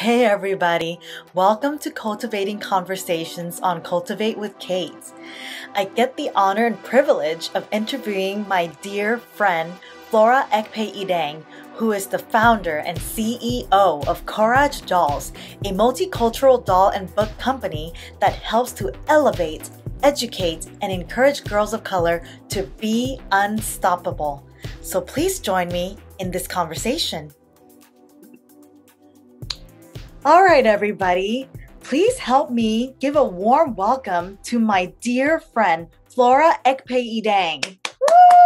Hey, everybody. Welcome to Cultivating Conversations on Cultivate with Kate. I get the honor and privilege of interviewing my dear friend, Flora Ekpe Idang, who is the founder and CEO of Corage Dolls, a multicultural doll and book company that helps to elevate, educate, and encourage girls of color to be unstoppable. So please join me in this conversation. All right, everybody, please help me give a warm welcome to my dear friend, Flora Ekpe Idang.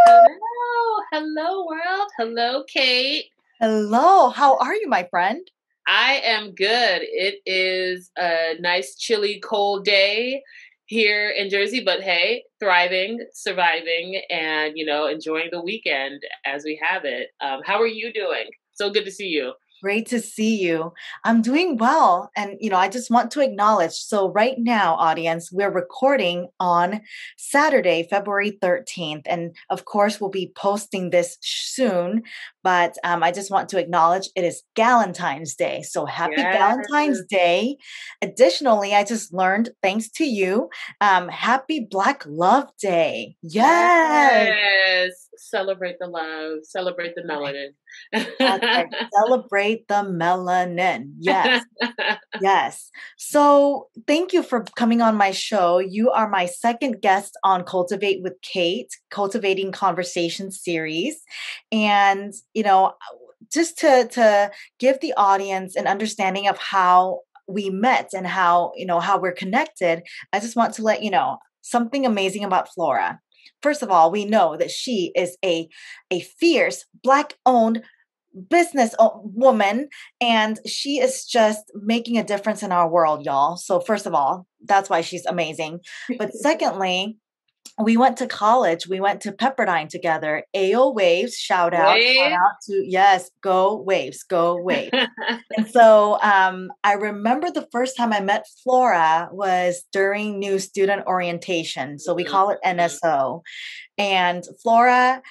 Hello, hello, world. Hello, Kate. Hello, how are you, my friend? I am good. It is a nice, chilly, cold day here in Jersey, but hey, thriving, surviving, and you know, enjoying the weekend as we have it. Um, how are you doing? So good to see you. Great to see you. I'm doing well. And, you know, I just want to acknowledge. So, right now, audience, we're recording on Saturday, February 13th. And of course, we'll be posting this soon. But um, I just want to acknowledge it is Galentine's Day. So, happy yes. Galentine's Day. Additionally, I just learned, thanks to you, um, happy Black Love Day. Yes. yes celebrate the love, celebrate the melanin. celebrate the melanin. Yes. yes. So thank you for coming on my show. You are my second guest on Cultivate with Kate, Cultivating Conversation series. And, you know, just to to give the audience an understanding of how we met and how you know how we're connected i just want to let you know something amazing about flora first of all, we know that she is a a fierce black owned business uh, woman and she is just making a difference in our world y'all. So first of all that's why she's amazing. But secondly we went to college. We went to Pepperdine together. AO Waves, shout out, Waves. shout out to yes, go Waves, go Waves. and so um, I remember the first time I met Flora was during new student orientation. So we mm-hmm. call it NSO. And Flora,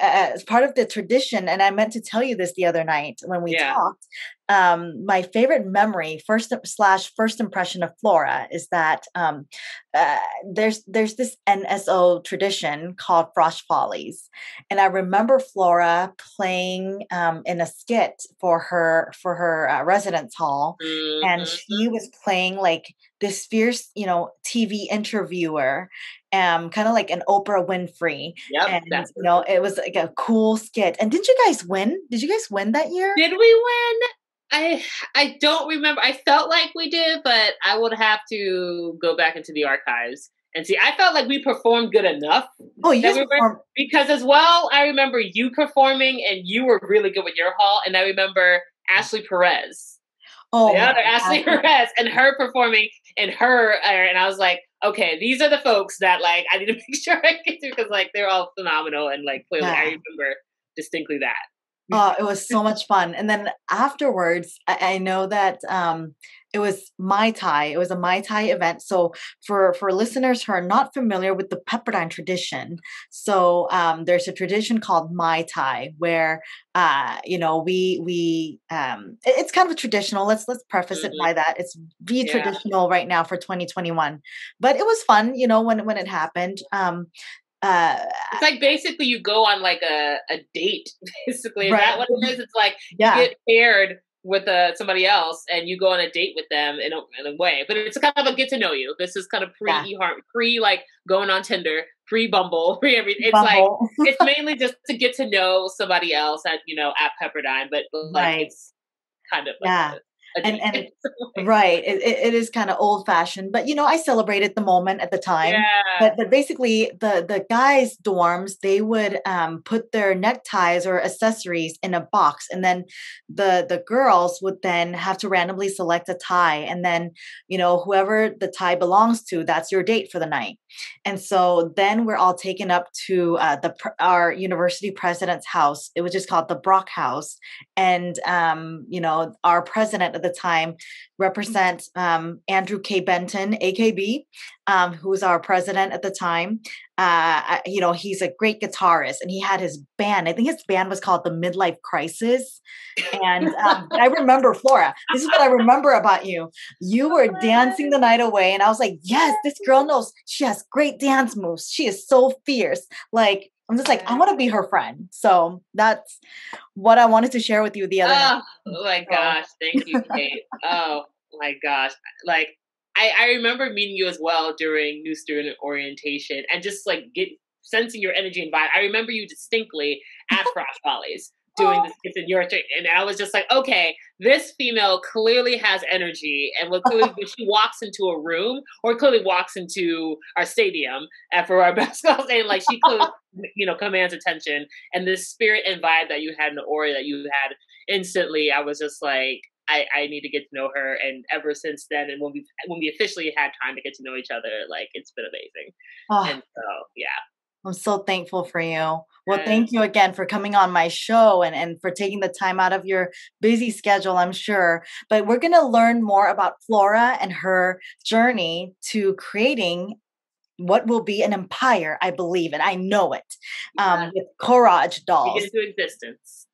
as part of the tradition, and I meant to tell you this the other night when we yeah. talked, um, my favorite memory, first slash first impression of Flora, is that um, uh, there's there's this NSO tradition called Frosh Follies, and I remember Flora playing um, in a skit for her for her uh, residence hall, mm-hmm. and she was playing like this fierce, you know, TV interviewer, um, kind of like an Oprah Winfrey. Yep, and you know, it was like a cool skit. And didn't you guys win? Did you guys win that year? Did we win? I I don't remember. I felt like we did, but I would have to go back into the archives and see. I felt like we performed good enough. Oh, you we because as well, I remember you performing, and you were really good with your hall. And I remember Ashley Perez, oh, the other Ashley Perez, and her performing and her. And I was like, okay, these are the folks that like I need to make sure I get to because like they're all phenomenal and like clearly yeah. I remember distinctly that. Oh, it was so much fun. And then afterwards, I, I know that um, it was Mai Tai. It was a Mai Tai event. So for for listeners who are not familiar with the Pepperdine tradition, so um, there's a tradition called Mai Tai where uh, you know we we um, it, it's kind of a traditional. Let's let's preface mm-hmm. it by that. It's be yeah. traditional right now for 2021, but it was fun. You know when when it happened. Um, uh, it's like basically you go on like a, a date basically is that what it is it's like yeah. you get paired with uh, somebody else and you go on a date with them in a, in a way but it's kind of a get to know you this is kind of pre yeah. pre like going on tinder pre bumble pre everything it's bumble. like it's mainly just to get to know somebody else at you know at pepperdine but like right. it's kind of like yeah and, and right it, it is kind of old fashioned but you know i celebrated the moment at the time. Yeah. but but basically the the guys dorms they would um, put their neckties or accessories in a box and then the the girls would then have to randomly select a tie and then you know whoever the tie belongs to that's your date for the night. And so then we're all taken up to uh, the our university president's house. It was just called the brock house. And um, you know our president at the time represent um, Andrew K. Benton, AKB, um, who was our president at the time. Uh, you know, he's a great guitarist, and he had his band. I think his band was called the Midlife Crisis. And um, I remember Flora. This is what I remember about you. You were dancing the night away, and I was like, "Yes, this girl knows. She has great dance moves. She is so fierce." Like I'm just like, I want to be her friend. So that's what I wanted to share with you the other oh, Oh my gosh. Thank you, Kate. oh my gosh. Like, I, I remember meeting you as well during new student orientation and just like get sensing your energy and vibe. I remember you distinctly at Frosh Follies doing oh. this in your and I was just like, okay, this female clearly has energy, and when, clearly, when she walks into a room or clearly walks into our stadium and for our basketball stadium, like she clearly, you know, commands attention. And this spirit and vibe that you had in the aura that you had instantly, I was just like. I, I need to get to know her, and ever since then, and when we when we officially had time to get to know each other, like it's been amazing. Oh. And so, yeah, I'm so thankful for you. Well, thank you again for coming on my show and, and for taking the time out of your busy schedule, I'm sure. But we're going to learn more about Flora and her journey to creating what will be an empire, I believe, and I know it, um, yeah. with Corage dolls. Speak into existence.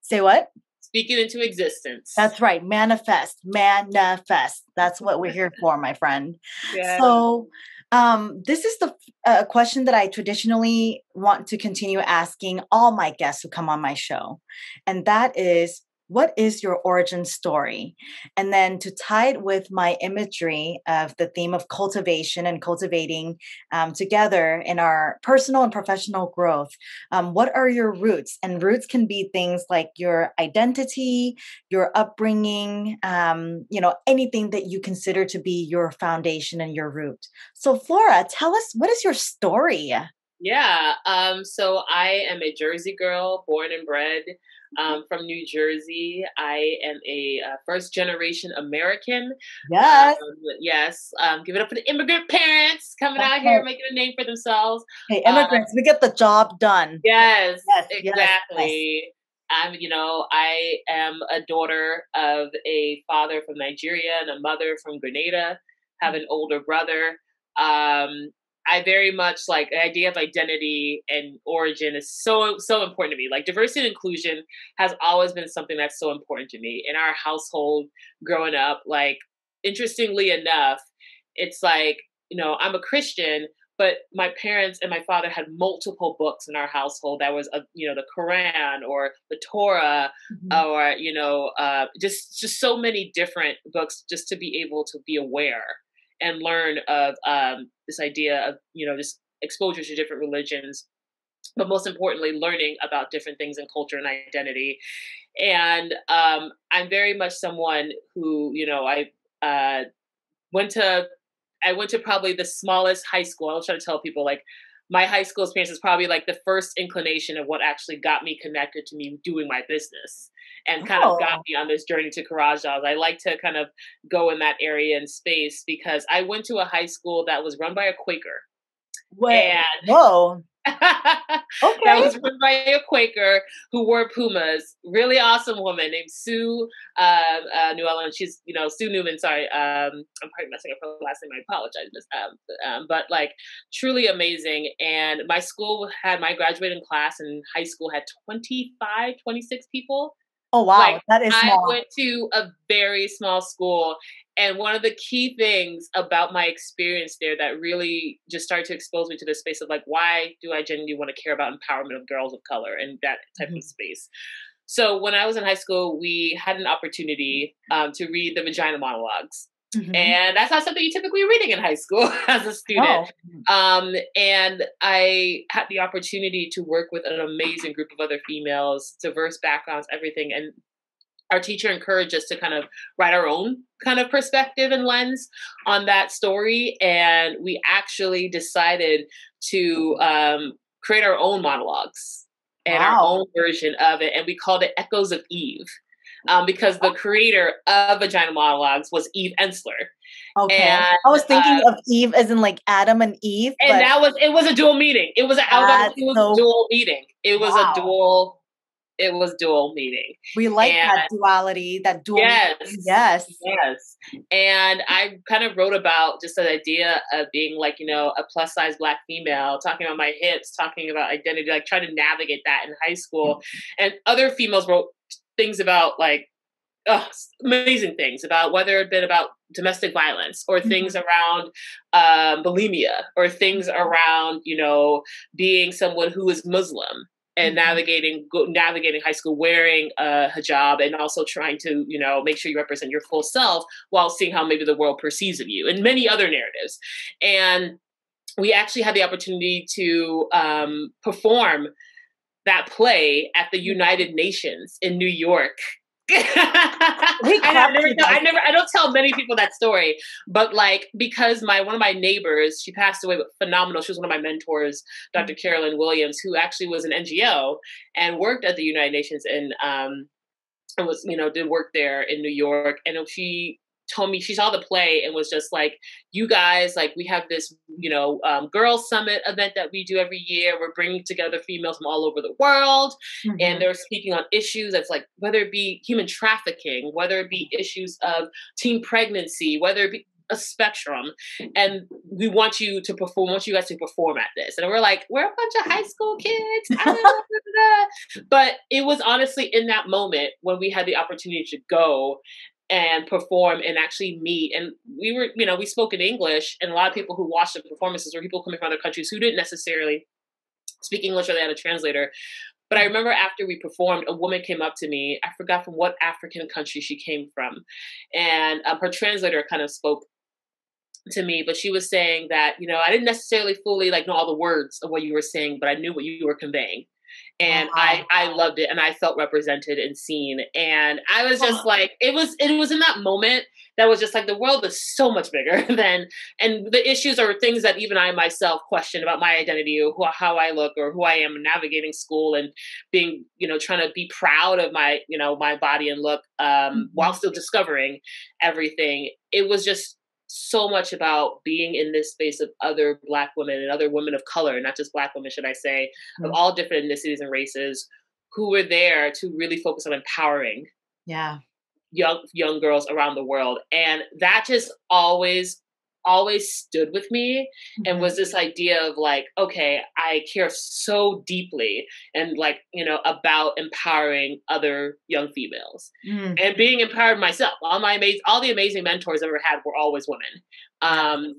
Say what? Speak it into existence. That's right. Manifest. Manifest. That's what we're here for, my friend. Yeah. So, um, this is the uh, question that I traditionally want to continue asking all my guests who come on my show, and that is what is your origin story? And then to tie it with my imagery of the theme of cultivation and cultivating um, together in our personal and professional growth, um, what are your roots? And roots can be things like your identity, your upbringing, um, you know, anything that you consider to be your foundation and your root. So, Flora, tell us what is your story? Yeah, um, so I am a Jersey girl, born and bred um, from New Jersey. I am a uh, first generation American. Yes. Um, yes. Um, give it up for the immigrant parents coming okay. out here making a name for themselves. Hey, immigrants, um, we get the job done. Yes, yes exactly. Yes. I'm, you know, I am a daughter of a father from Nigeria and a mother from Grenada. Have an older brother. Um, I very much like the idea of identity and origin is so so important to me. Like diversity and inclusion has always been something that's so important to me in our household growing up. Like interestingly enough, it's like you know I'm a Christian, but my parents and my father had multiple books in our household. That was a you know the Quran or the Torah mm-hmm. or you know uh, just just so many different books just to be able to be aware and learn of um, this idea of you know just exposure to different religions but most importantly learning about different things in culture and identity. And um, i'm very much someone who you know i uh, went to i went to probably the smallest high school. I was trying to tell people like my high school experience is probably like the first inclination of what actually got me connected to me doing my business and kind oh. of got me on this journey to Dolls. I like to kind of go in that area and space because I went to a high school that was run by a Quaker. Wait, and whoa. okay. That was run by a Quaker who wore Pumas. Really awesome woman named Sue uh, uh, Newell. She's, you know, Sue Newman. Sorry, um, I'm probably messing up her last name. I apologize, Miss. Um, um, but like, truly amazing. And my school had my graduating class in high school had 25, 26 people. Oh wow, like, that is small. I went to a very small school, and one of the key things about my experience there that really just started to expose me to the space of like, why do I genuinely want to care about empowerment of girls of color and that type mm-hmm. of space? So when I was in high school, we had an opportunity um, to read the vagina monologues. Mm-hmm. And that's not something you typically reading in high school as a student. Oh. Um, and I had the opportunity to work with an amazing group of other females, diverse backgrounds, everything. And our teacher encouraged us to kind of write our own kind of perspective and lens on that story. And we actually decided to um, create our own monologues and wow. our own version of it. And we called it Echoes of Eve um, because the creator of Vagina Monologues was Eve Ensler. Okay. And, I was thinking uh, of Eve as in like Adam and Eve. And that was it was a dual meeting. It was a, was, it was so, a dual meeting. It was wow. a dual it was dual meeting. We like and, that duality, that dual. Yes, meaning. yes, yes. And I kind of wrote about just the idea of being like you know a plus size black female, talking about my hips, talking about identity, like trying to navigate that in high school. And other females wrote things about like oh, amazing things about whether it been about domestic violence or things mm-hmm. around um, bulimia or things around you know being someone who is Muslim and mm-hmm. navigating navigating high school wearing a hijab and also trying to you know make sure you represent your full self while seeing how maybe the world perceives of you and many other narratives and we actually had the opportunity to um, perform that play at the United Nations in New York I, never tell, I never I don't tell many people that story, but like because my one of my neighbors, she passed away, but phenomenal. She was one of my mentors, Dr. Carolyn Williams, who actually was an NGO and worked at the United Nations and um and was you know did work there in New York, and she told me she saw the play and was just like, "You guys, like, we have this, you know, um, girls summit event that we do every year. We're bringing together females from all over the world, mm-hmm. and they're speaking on issues that's like whether it be human trafficking, whether it be issues of teen pregnancy, whether it be a spectrum and we want you to perform want you guys to perform at this. And we're like we're a bunch of high school kids. But it was honestly in that moment when we had the opportunity to go and perform and actually meet. And we were, you know, we spoke in English, and a lot of people who watched the performances were people coming from other countries who didn't necessarily speak English or they had a translator. But I remember after we performed, a woman came up to me. I forgot from what African country she came from. And um, her translator kind of spoke to me, but she was saying that, you know, I didn't necessarily fully like know all the words of what you were saying, but I knew what you were conveying and wow. I I loved it and I felt represented and seen and I was just like it was it was in that moment that was just like the world is so much bigger than and the issues are things that even I myself question about my identity or who, how I look or who I am navigating school and being you know trying to be proud of my you know my body and look um, mm-hmm. while still discovering everything it was just so much about being in this space of other black women and other women of color, not just black women, should I say, mm-hmm. of all different ethnicities and races who were there to really focus on empowering yeah young young girls around the world and that just always always stood with me mm-hmm. and was this idea of like okay i care so deeply and like you know about empowering other young females mm-hmm. and being empowered myself all my amazing all the amazing mentors i've ever had were always women um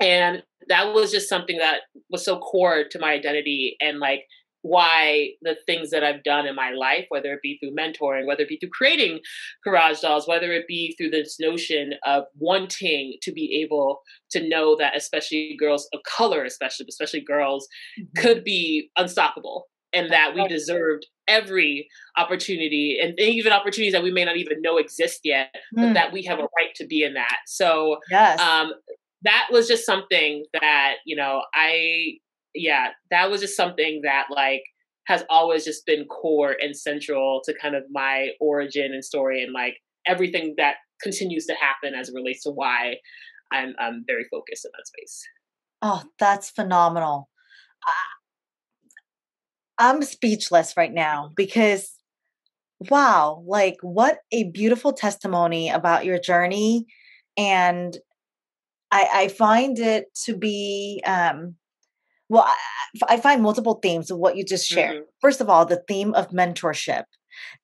and that was just something that was so core to my identity and like why the things that I've done in my life, whether it be through mentoring, whether it be through creating Corage Dolls, whether it be through this notion of wanting to be able to know that especially girls of color, especially especially girls, mm-hmm. could be unstoppable and that we deserved every opportunity and even opportunities that we may not even know exist yet, mm. but that we have a right to be in that. So yes. um, that was just something that, you know, I yeah, that was just something that like has always just been core and central to kind of my origin and story and like everything that continues to happen as it relates to why I'm I'm very focused in that space. Oh, that's phenomenal. I'm speechless right now because wow, like what a beautiful testimony about your journey and I, I find it to be um, well, I, I find multiple themes of what you just shared. Mm-hmm. First of all, the theme of mentorship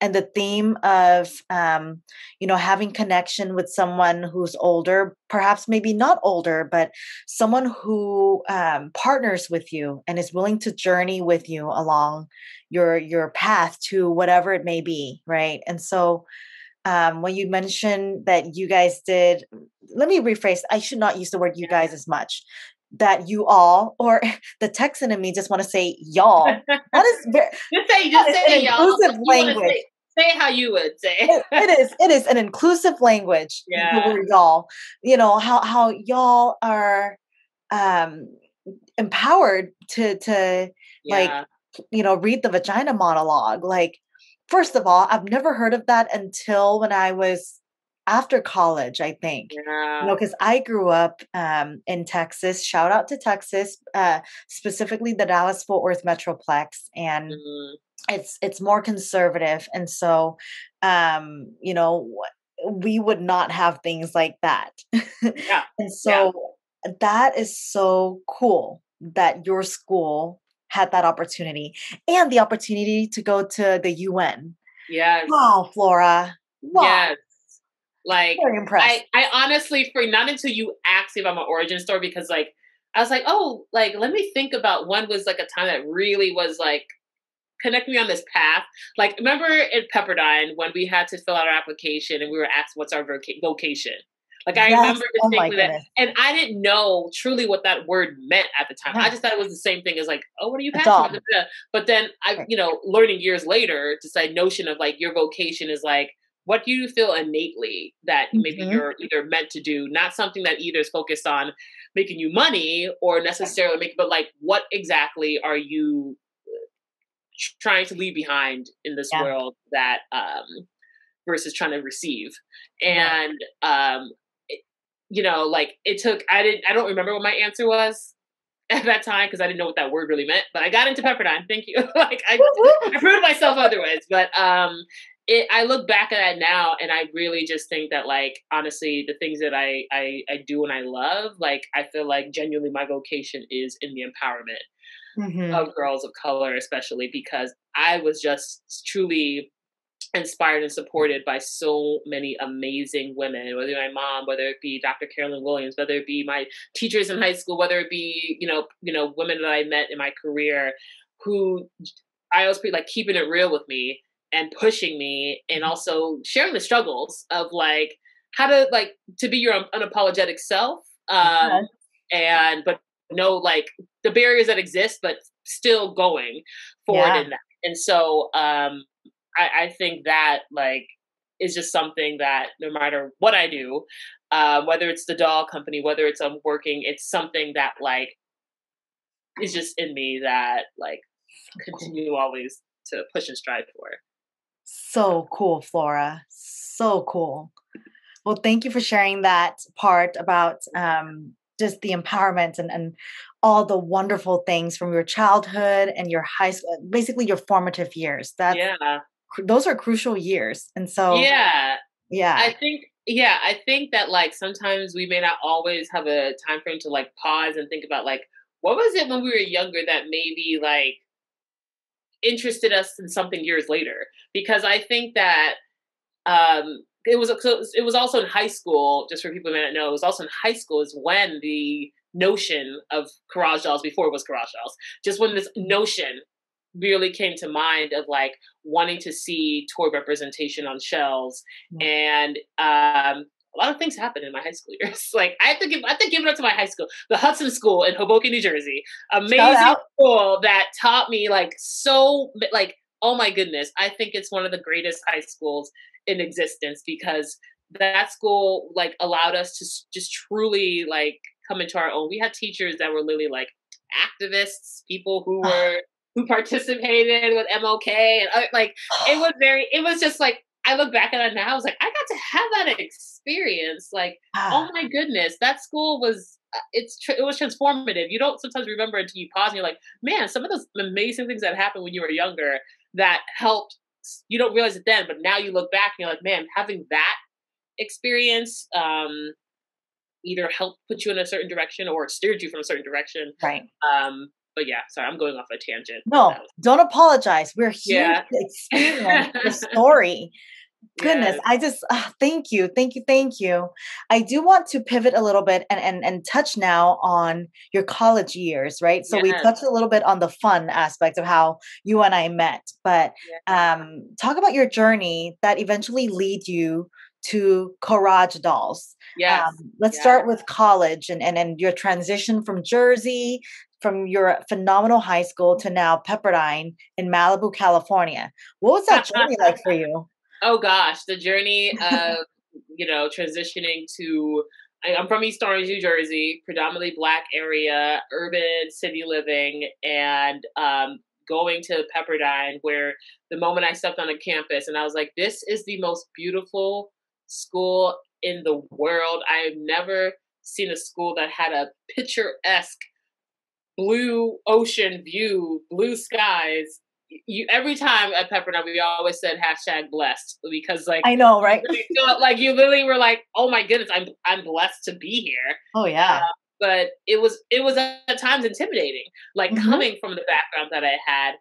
and the theme of um, you know having connection with someone who's older perhaps maybe not older but someone who um, partners with you and is willing to journey with you along your your path to whatever it may be right and so um, when you mentioned that you guys did let me rephrase i should not use the word you guys as much that you all or the Texan in me just want to say y'all. That is very just say just say an y'all. inclusive language. Say, say, how you would say. it, it is it is an inclusive language. Yeah. Y'all. You know how how y'all are um empowered to to yeah. like you know read the vagina monologue like first of all i've never heard of that until when i was after college, I think. Yeah. You know, because I grew up um, in Texas. Shout out to Texas, uh, specifically the Dallas Fort Worth Metroplex, and mm-hmm. it's it's more conservative, and so um, you know we would not have things like that. Yeah. and so yeah. that is so cool that your school had that opportunity and the opportunity to go to the UN. Yes. Wow, Flora. Wow. Yes. Like Very impressed. I, I honestly for not until you asked me about my origin story because like I was like, oh, like let me think about when was like a time that really was like connect me on this path. Like remember at Pepperdine when we had to fill out our application and we were asked what's our vocation. Like I yes. remember oh that, and I didn't know truly what that word meant at the time. I just thought it was the same thing as like, oh, what are you passionate about? But then I, you know, learning years later, just that notion of like your vocation is like what do you feel innately that maybe mm-hmm. you're either meant to do, not something that either is focused on making you money or necessarily make, but like what exactly are you uh, trying to leave behind in this yeah. world that um versus trying to receive and um you know, like it took, I didn't, I don't remember what my answer was at that time because I didn't know what that word really meant, but I got into Pepperdine. Thank you. like I, I proved myself otherwise, but, um, it, I look back at that now and I really just think that like honestly the things that I, I I do and I love like I feel like genuinely my vocation is in the empowerment mm-hmm. of girls of color especially because I was just truly inspired and supported by so many amazing women, whether my mom, whether it be Dr. Carolyn Williams, whether it be my teachers in high school, whether it be, you know, you know, women that I met in my career who I always pretty like keeping it real with me and pushing me and mm-hmm. also sharing the struggles of like how to like to be your unapologetic self. Um and but know like the barriers that exist, but still going forward yeah. in that. And so um I, I think that like is just something that no matter what I do, uh, whether it's the doll company, whether it's I'm um, working, it's something that like is just in me that like continue always to push and strive for. So cool, Flora. So cool. Well, thank you for sharing that part about um, just the empowerment and, and all the wonderful things from your childhood and your high school, basically your formative years. That's yeah those are crucial years. And so Yeah. Yeah. I think yeah, I think that like sometimes we may not always have a time frame to like pause and think about like what was it when we were younger that maybe like interested us in something years later because I think that um it was it was also in high school just for people who may not know it was also in high school is when the notion of Corage dolls before it was Corage dolls just when this notion really came to mind of like wanting to see toy representation on shelves mm-hmm. and um, a lot of things happened in my high school years. like I have to give I have to give it up to my high school, the Hudson School in Hoboken, New Jersey. Amazing school that taught me like so like oh my goodness. I think it's one of the greatest high schools in existence because that school like allowed us to just truly like come into our own. We had teachers that were literally like activists, people who were who participated with MLK and uh, like it was very it was just like I look back at it now I was like I got to have that experience like oh my goodness that school was uh, it's it was transformative. You don't sometimes remember until you pause and you're like man some of those amazing things that happened when you were younger that helped you don't realize it then but now you look back and you're like man having that experience um either helped put you in a certain direction or steered you from a certain direction right. um but yeah, sorry, I'm going off a tangent. No, don't apologize. We're here yeah. to experience the story. Goodness, yes. I just uh, thank you, thank you, thank you. I do want to pivot a little bit and and and touch now on your college years, right? So yes. we touched a little bit on the fun aspect of how you and I met, but yes. um, talk about your journey that eventually lead you to Corage Dolls. Yes. Um, let's yes. start with college and, and and your transition from Jersey from your phenomenal high school to now Pepperdine in Malibu, California. What was that journey like for you? Oh gosh, the journey of you know transitioning to I'm from East Orange, New Jersey, predominantly black area, urban city living, and um, going to Pepperdine, where the moment I stepped on a campus and I was like, this is the most beautiful school in the world. I've never seen a school that had a picturesque blue ocean view, blue skies. You every time at Pepperdine, we always said hashtag blessed because like I know, right? like you literally were like, oh my goodness, I'm I'm blessed to be here. Oh yeah. Uh, but it was it was at times intimidating. Like mm-hmm. coming from the background that I had,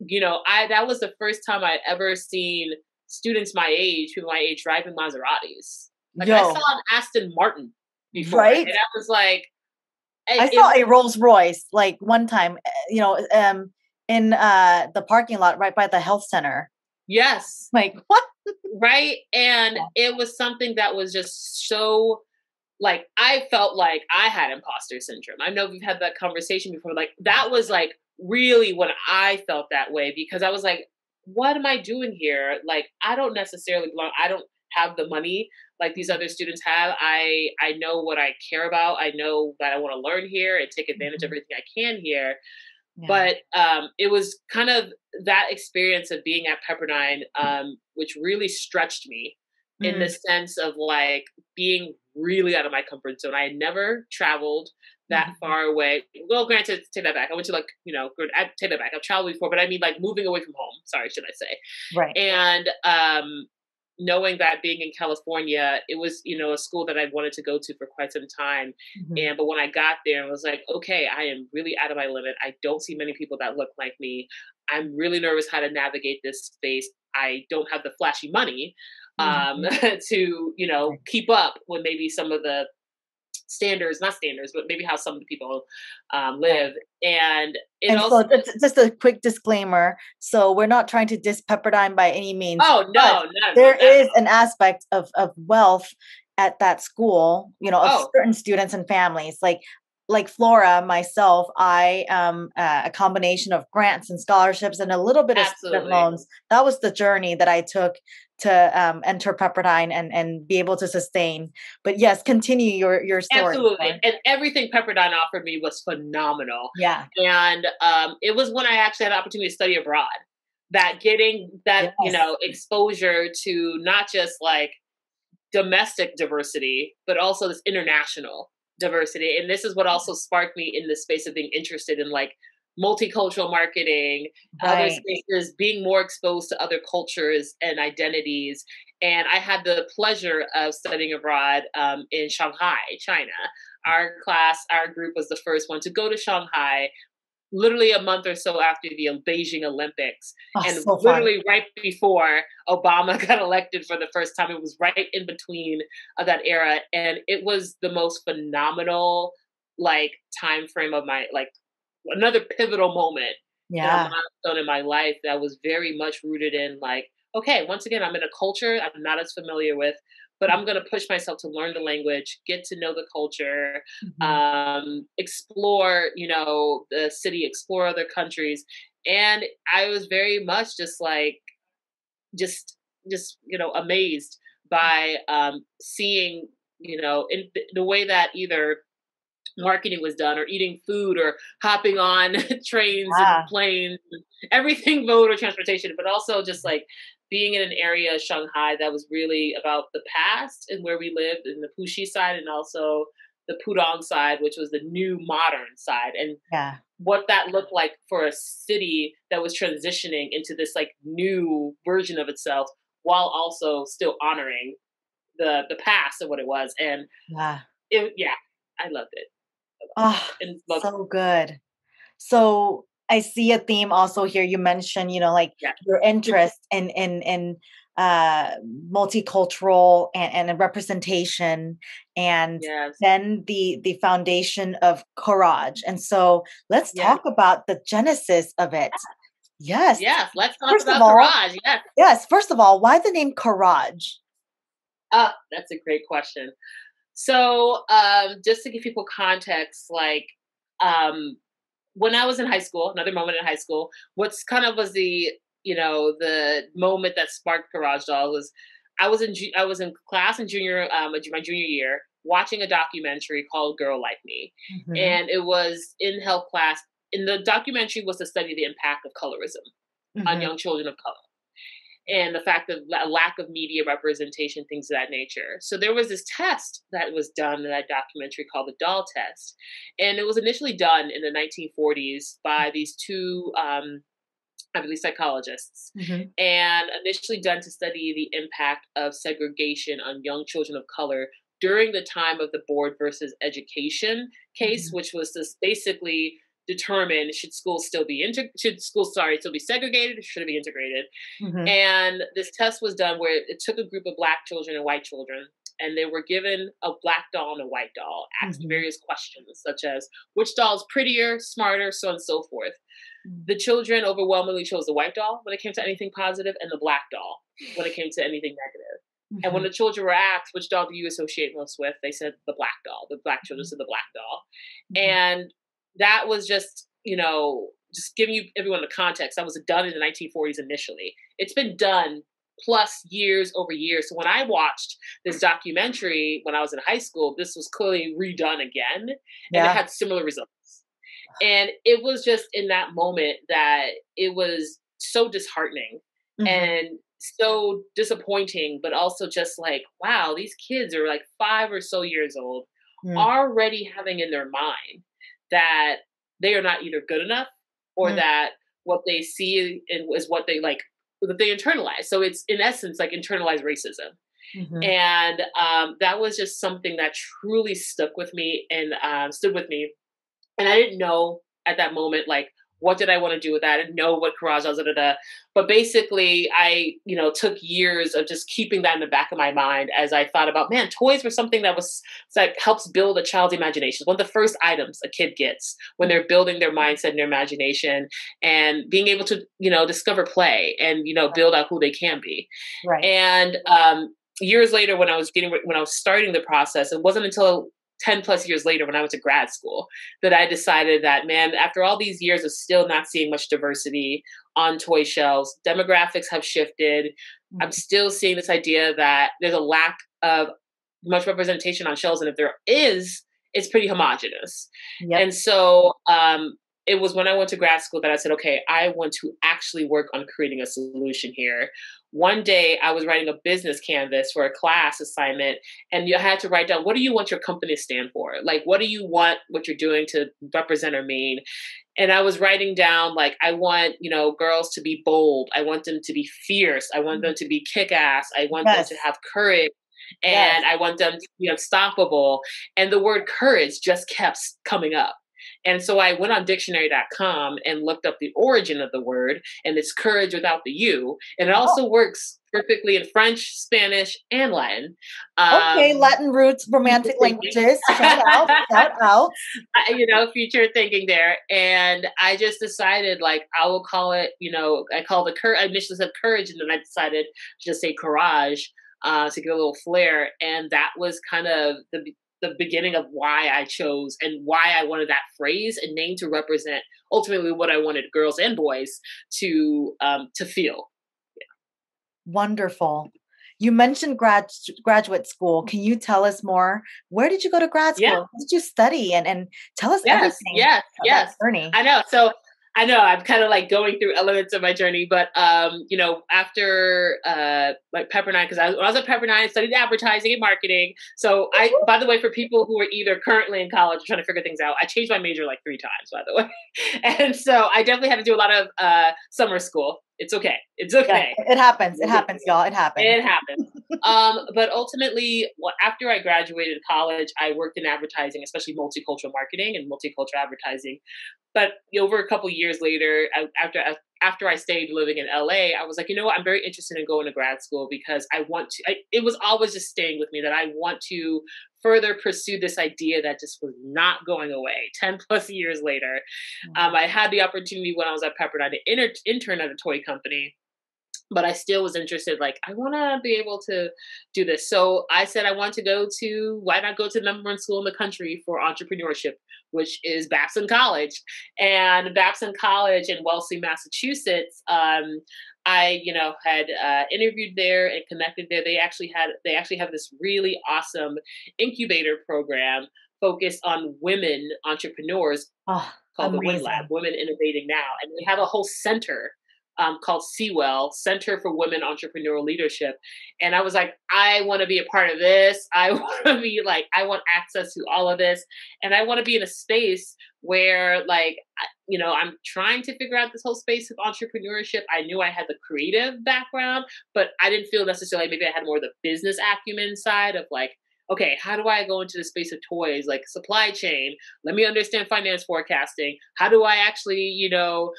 you know, I that was the first time I'd ever seen students my age, people my age, driving Maseratis. Like Yo. I saw an Aston Martin before, right? And I was like, I saw a Rolls Royce like one time, eh, you know, um, in uh the parking lot right by the health center. Yes. Like what? right, and yeah. it was something that was just so like I felt like I had imposter syndrome. I know we've had that conversation before. Like that was like really when I felt that way because I was like, what am I doing here? Like I don't necessarily belong. I don't have the money like these other students have. I I know what I care about. I know that I want to learn here and take advantage mm-hmm. of everything I can here. Yeah. But um, it was kind of that experience of being at Pepperdine, um, which really stretched me mm-hmm. in the mm. sense of like being really out of my comfort zone. I had never traveled that mm-hmm. far away. Well, granted, take that back. I went to like, you know, I take that back. I've traveled before, but I mean like moving away from home. Sorry, should I say? Right. And um, knowing that being in California, it was, you know, a school that I wanted to go to for quite some time. Mm-hmm. And but when I got there, I was like, okay, I am really out of my limit. I don't see many people that look like me. I'm really nervous how to navigate this space. I don't have the flashy money um, mm-hmm. to, you know, keep up with maybe some of the standards, not standards, but maybe how some of the people um, live. And it and also so just a quick disclaimer. So we're not trying to diss Pepperdine by any means. Oh no, no there no, is an aspect of of wealth at that school, you know, of oh. certain students and families. Like like Flora, myself, I am uh, a combination of grants and scholarships and a little bit of Absolutely. student loans. That was the journey that I took to um, enter Pepperdine and and be able to sustain. But yes, continue your your story. Absolutely, and everything Pepperdine offered me was phenomenal. Yeah, and um, it was when I actually had an opportunity to study abroad. That getting that yes. you know exposure to not just like domestic diversity, but also this international diversity. And this is what also sparked me in the space of being interested in like multicultural marketing, right. other spaces, being more exposed to other cultures and identities. And I had the pleasure of studying abroad um, in Shanghai, China. Our class, our group was the first one to go to Shanghai literally a month or so after the Beijing Olympics. Oh, and so literally fun. right before Obama got elected for the first time. It was right in between of that era. And it was the most phenomenal like time frame of my like another pivotal moment yeah milestone in my life that was very much rooted in like okay once again i'm in a culture i'm not as familiar with but i'm going to push myself to learn the language get to know the culture mm-hmm. um, explore you know the city explore other countries and i was very much just like just just you know amazed by um, seeing you know in the way that either marketing was done or eating food or hopping on trains yeah. and planes everything mode or transportation but also just mm. like being in an area shanghai that was really about the past and where we lived in the puxi side and also the pudong side which was the new modern side. And yeah. what that looked like for a city that was transitioning into this like new version of itself while also still honoring the the past of what it was. And yeah. it, yeah i loved it Oh, so good. So I see a theme also here. You mentioned, you know, like yeah. your interest in in in uh multicultural and, and representation and yes. then the the foundation of Corage. And so let's talk about the genesis of it. Yes. Yes let's talk first about all, Corage yes. Yes first of all why the name courage? Uh that's a great question so, um, just to give people context, like um, when I was in high school, another moment in high school, what's kind of was the you know the moment that sparked Corage Doll was I was in I was in class in junior um, my junior year watching a documentary called Girl Like Me, mm-hmm. and it was in health class. In the documentary was to study the impact of colorism mm-hmm. on young children of color. And the fact of a lack of media representation, things of that nature. So there was this test that was done in that documentary called the doll test. And it was initially done in the 1940s by these two um, I believe psychologists, mm-hmm. and initially done to study the impact of segregation on young children of color during the time of the board versus education case, mm-hmm. which was this basically determine should schools still be inter- should schools sorry still be segregated or should it be integrated mm-hmm. and this test was done where it took a group of black children and white children and they were given a black doll and a white doll asked mm-hmm. various questions such as which doll is prettier smarter so on and so forth mm-hmm. the children overwhelmingly chose the white doll when it came to anything positive and the black doll when it came to anything negative and when mm-hmm. the children were asked, which doll do you associate most with? They said the black doll. The black children mm-hmm. said the black doll. And that was just, you know, just giving you everyone the context. That was done in the 1940s initially. It's been done plus years over years. So when I watched this documentary when I was in high school, this was clearly redone again and yeah. it had similar results. And it was just in that moment that it was so disheartening mm-hmm. and so disappointing, but also just like, wow, these kids are like five or so years old, mm. already having in their mind that they are not either good enough or mm. that what they see is what they like that they internalize. So it's in essence like internalized racism. Mm-hmm. And um, that was just something that truly stuck with me and um, stood with me. And I didn't know at that moment like what did I want to do with that? I didn't know what Corage was. Da, da, da. But basically, I, you know, took years of just keeping that in the back of my mind as I thought about, man, toys were something that was that helps build a child's imagination. One of the first items a kid gets when they're building their mindset and their imagination and being able to, you know, discover play and, you know, build out who they can be. Right. And um, years later when I was getting when I was starting the process, it wasn't until 10 plus years later when I went to grad school that I decided that, man, after all these years of still not seeing much diversity on toy shelves, demographics have shifted. Mm-hmm. I'm still seeing this idea that there's a lack of much representation on shelves. And if there is, it's pretty homogenous. Yep. And so um, it was when I went to grad school that I said, okay, I want to actually work on creating a solution here one day I was writing a business canvas for a class assignment, and you had to write down what do you want your company to stand for? Like, what do you want what you're doing to represent or mean? And I was writing down, like, I want, you know, girls to be bold. I want them to be fierce. I want mm-hmm. them to be kick ass. I want yes. them to have courage. And yes. I want them to be unstoppable. And the word courage just kept coming up. And so I went on dictionary.com and looked up the origin of the word, and it's courage without the U. And it also oh. works perfectly in French, Spanish, and Latin. Um, okay, Latin roots, romantic languages. Shout out, shout out. You know, future thinking there. And I just decided, like, I will call it, you know, I call the courage, I initially said courage, and then I decided to just say corage. Uh, to get a little flair, and that was kind of the the beginning of why I chose and why I wanted that phrase and name to represent ultimately what I wanted girls and boys to um, to feel. Yeah. Wonderful. You mentioned grad graduate school. Can you tell us more? Where did you go to grad school? Yeah. What did you study? And and tell us yes, everything. Yes, yes. Journey. I know. So I know I'm kind of like going through elements of my journey, but um, you know, after uh, like Pepperdine, because I, I, was at Pepperdine, I studied advertising and marketing. So I, by the way, for people who are either currently in college or trying to figure things out, I changed my major like three times, by the way, and so I definitely had to do a lot of uh, summer school. It's okay. It's okay. Yeah, it happens. It happens, y'all. It happens. It happens. um, but ultimately, well, after I graduated college, I worked in advertising, especially multicultural marketing and multicultural advertising. But over a couple years later, after after I stayed living in LA, I was like, you know what? I'm very interested in going to grad school because I want to. I, it was always just staying with me that I want to further pursue this idea that just was not going away 10 plus years later. Mm-hmm. Um, I had the opportunity when I was at Pepperdine to inter- intern at a toy company but I still was interested. Like, I want to be able to do this. So I said, I want to go to, why not go to the number one school in the country for entrepreneurship, which is Babson College. And Babson College in Wellesley, Massachusetts, um, I, you know, had uh, interviewed there and connected there. They actually had, they actually have this really awesome incubator program focused on women entrepreneurs oh, called amazing. the Win Lab, Women Innovating Now. And they have a whole center um, called CWEL Center for Women Entrepreneurial Leadership, and I was like, I want to be a part of this. I want to be like, I want access to all of this, and I want to be in a space where, like, you know, I'm trying to figure out this whole space of entrepreneurship. I knew I had the creative background, but I didn't feel necessarily maybe I had more of the business acumen side of like okay, how do I go into the space of toys, like supply chain? Let me understand finance forecasting. How do I actually, you know,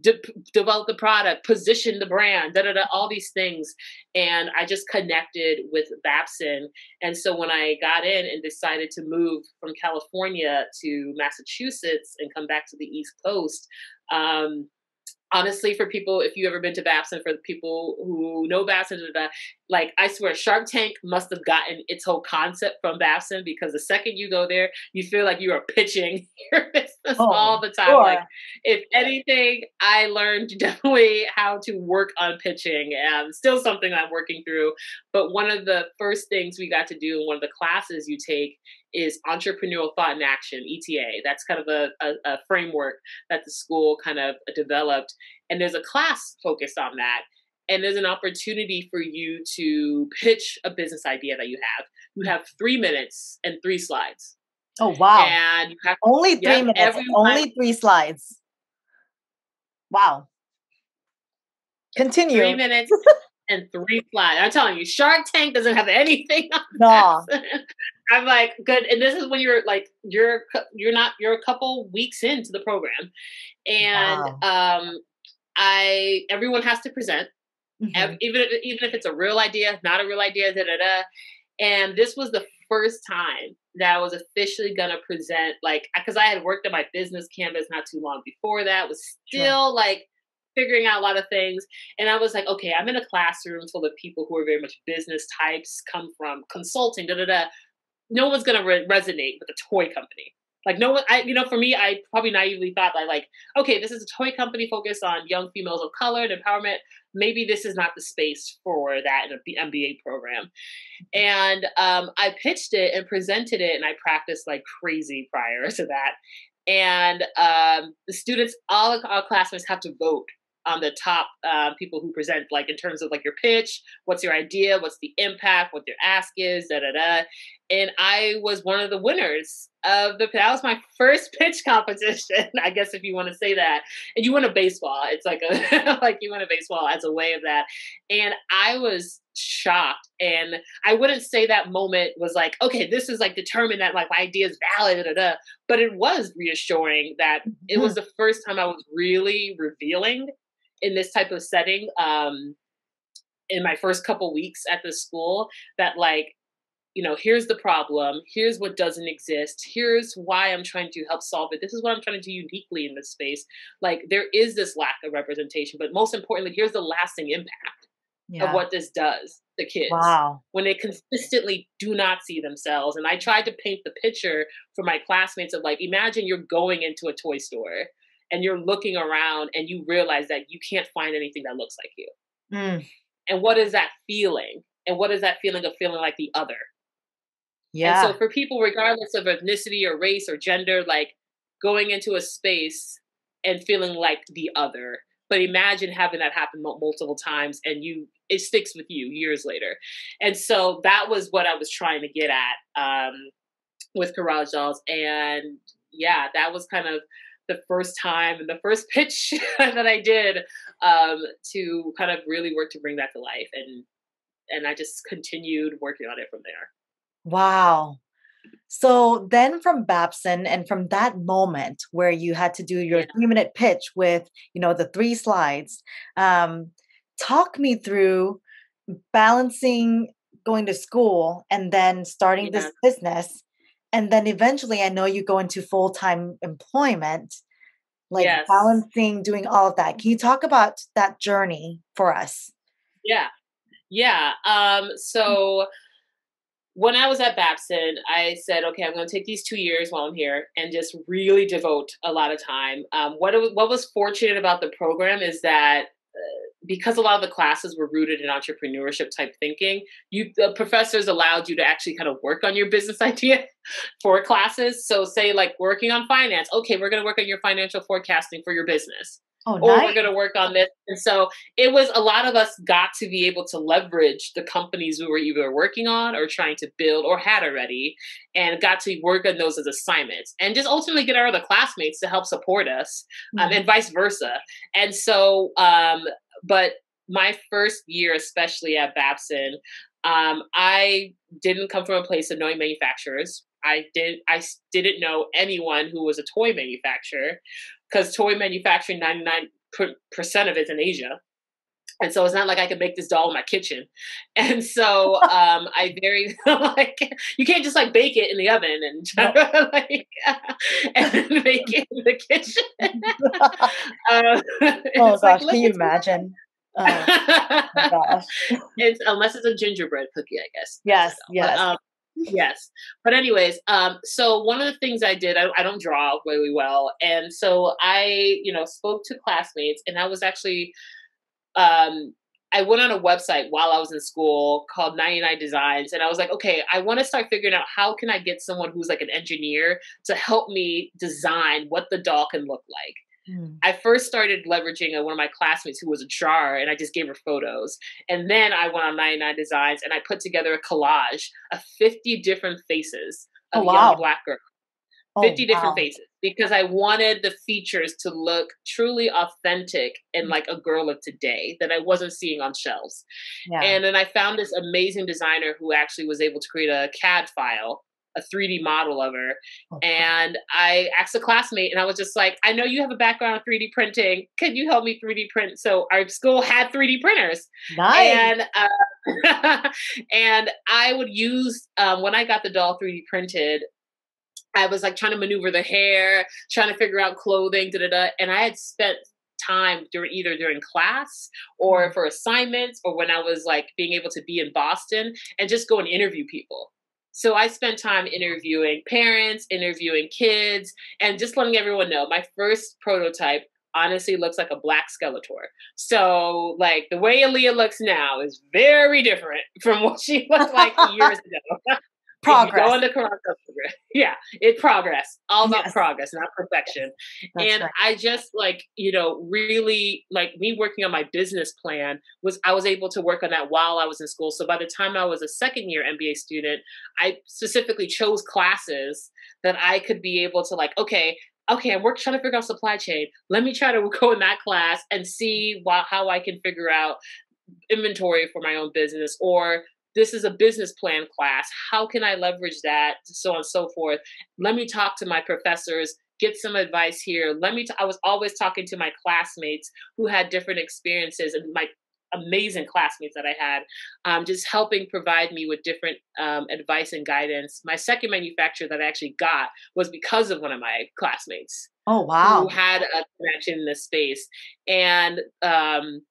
de- develop the product, position the brand, da da da, all these things. And I just connected with Babson. And so when I got in and decided to move from California to Massachusetts and come back to the East Coast, um, honestly, for people, if you've ever been to Babson, for the people who know Babson, like I swear, Shark Tank must have gotten its whole concept from Babson because the second you go there, you feel like you are pitching your business oh, all the time. Sure. Like, if anything, I learned definitely how to work on pitching. and still something I'm working through. But one of the first things we got to do in one of the classes you take is entrepreneurial thought and action eta that's kind of a, a, a, framework that the school kind of developed and there's a class focused on that and there's an opportunity for you to pitch a business idea that you have you have three minutes and three slides oh wow and you have only three minutes only three slides wow continue three minutes and three slides. I'm telling you, Shark Tank doesn't have anything on no. I'm like, good. And this is when you're like, you're you're not you're a couple weeks into the program, and wow. um, I everyone has to present, mm-hmm. even if, even if it's a real idea, not a real idea, da da da. And this was the first time that I was officially gonna present, like, because I had worked on my business canvas not too long before that, was still sure. like figuring out a lot of things. And I was like, okay, I'm in a classroom full of people who are very much business types, come from consulting, da da da. No one's gonna re- resonate with a toy company. Like no one, I you know, for me, I probably naively thought that like, okay, this is a toy company focused on young females of color and empowerment. Maybe this is not the space for that in an MBA program. And um, I pitched it and presented it, and I practiced like crazy prior to that. And um, the students, all our classmates, have to vote on the top uh, people who present, like in terms of like your pitch, what's your idea, what's the impact, what your ask is, da da da. And I was one of the winners of the. That was my first pitch competition, I guess if you want to say that. And you win a baseball. It's like a like you win a baseball as a way of that. And I was shocked, and I wouldn't say that moment was like, okay, this is like determined that like my idea is valid, da, da, da. but it was reassuring that it was mm-hmm. the first time I was really revealing in this type of setting um, in my first couple weeks at the school that like you know here's the problem here's what doesn't exist here's why i'm trying to help solve it this is what i'm trying to do uniquely in this space like there is this lack of representation but most importantly here's the lasting impact yeah. of what this does to kids wow. when they consistently do not see themselves and i tried to paint the picture for my classmates of like imagine you're going into a toy store and you're looking around and you realize that you can't find anything that looks like you. Mm. And what is that feeling? And what is that feeling of feeling like the other? Yeah. And so for people, regardless of ethnicity or race or gender, like going into a space and feeling like the other. But imagine having that happen multiple times and you it sticks with you years later. And so that was what I was trying to get at um, with Corage Dolls. And yeah, that was kind of the first time and the first pitch that I did um, to kind of really work to bring that to life. And and I just continued working on it from there. Wow. So then from Babson and from that moment where you had to do your yeah. three minute pitch with, you know, the three slides, um, talk me through balancing going to school and then starting yeah. this business and then eventually i know you go into full-time employment like yes. balancing doing all of that can you talk about that journey for us yeah yeah um so when i was at babson i said okay i'm going to take these two years while i'm here and just really devote a lot of time um, what, what was fortunate about the program is that because a lot of the classes were rooted in entrepreneurship type thinking, you the professors allowed you to actually kind of work on your business idea for classes. So say like working on finance, okay, we're going to work on your financial forecasting for your business. Oh, or nice. we're going to work on this. And so it was a lot of us got to be able to leverage the companies we were either working on or trying to build or had already and got to work on those as assignments and just ultimately get our other classmates to help support us um, mm-hmm. and vice versa. And so, um, but my first year, especially at Babson, um, I didn't come from a place of knowing manufacturers. I did I didn't know anyone who was a toy manufacturer because toy manufacturing 99% of it's in Asia. And so it's not like I could make this doll in my kitchen. And so um, I very like you can't just like bake it in the oven and try to, like and make it in the kitchen. uh, oh gosh, like, can you imagine? Oh, gosh. It's unless it's a gingerbread cookie, I guess. Yes, so, yes. But, um, yes. But anyways um so one of the things i did I, I, don't draw really well and so i you know spoke to classmates and i was actually um i went on a website while i was in school called 99 designs and i was like okay i want to start figuring out how can i get someone who's like an engineer to help me design what the doll can look like Mm. I first started leveraging a, one of my classmates who was a drawer, and I just gave her photos. And then I went on 99 Designs and I put together a collage of 50 different faces of oh, wow. young black girls. 50 different wow. faces because I wanted the features to look truly authentic and mm. like a girl of today that I wasn't seeing on shelves. Yeah. And then I found this amazing designer who actually was able to create a CAD file a 3D model of her. And I asked a classmate, and I was just like, I know you have a background in 3D printing. Can you help me 3D print? So our school had 3D printers. Nice. And, uh, and I would use, um, when I got the doll 3D printed, I was like trying to maneuver the hair, trying to figure out clothing, da da da. And I had spent time during either during class or mm. for assignments or when I was like being able to be in Boston and just go and interview people. So I spent time interviewing parents, interviewing kids, and just letting everyone know my first prototype honestly looks like a black Skeletor. So, like, the way Aaliyah looks now is very different from what she looked like years ago. progress. Go into Toronto. Yeah, it progress. All about yes. progress, not perfection. That's and right. I just like, you know, really like me working on my business plan was I was able to work on that while I was in school. So by the time I was a second year MBA student, I specifically chose classes that I could be able to like, okay, okay, I'm working trying to figure out supply chain. Let me try to go in that class and see wh- how I can figure out inventory for my own business or this is a business plan class. How can I leverage that? So on and so forth. Let me talk to my professors, get some advice here. Let me, t- I was always talking to my classmates who had different experiences and my amazing classmates that I had, um, just helping provide me with different um, advice and guidance. My second manufacturer that I actually got was because of one of my classmates. Oh wow! Who had a connection in this space, and um,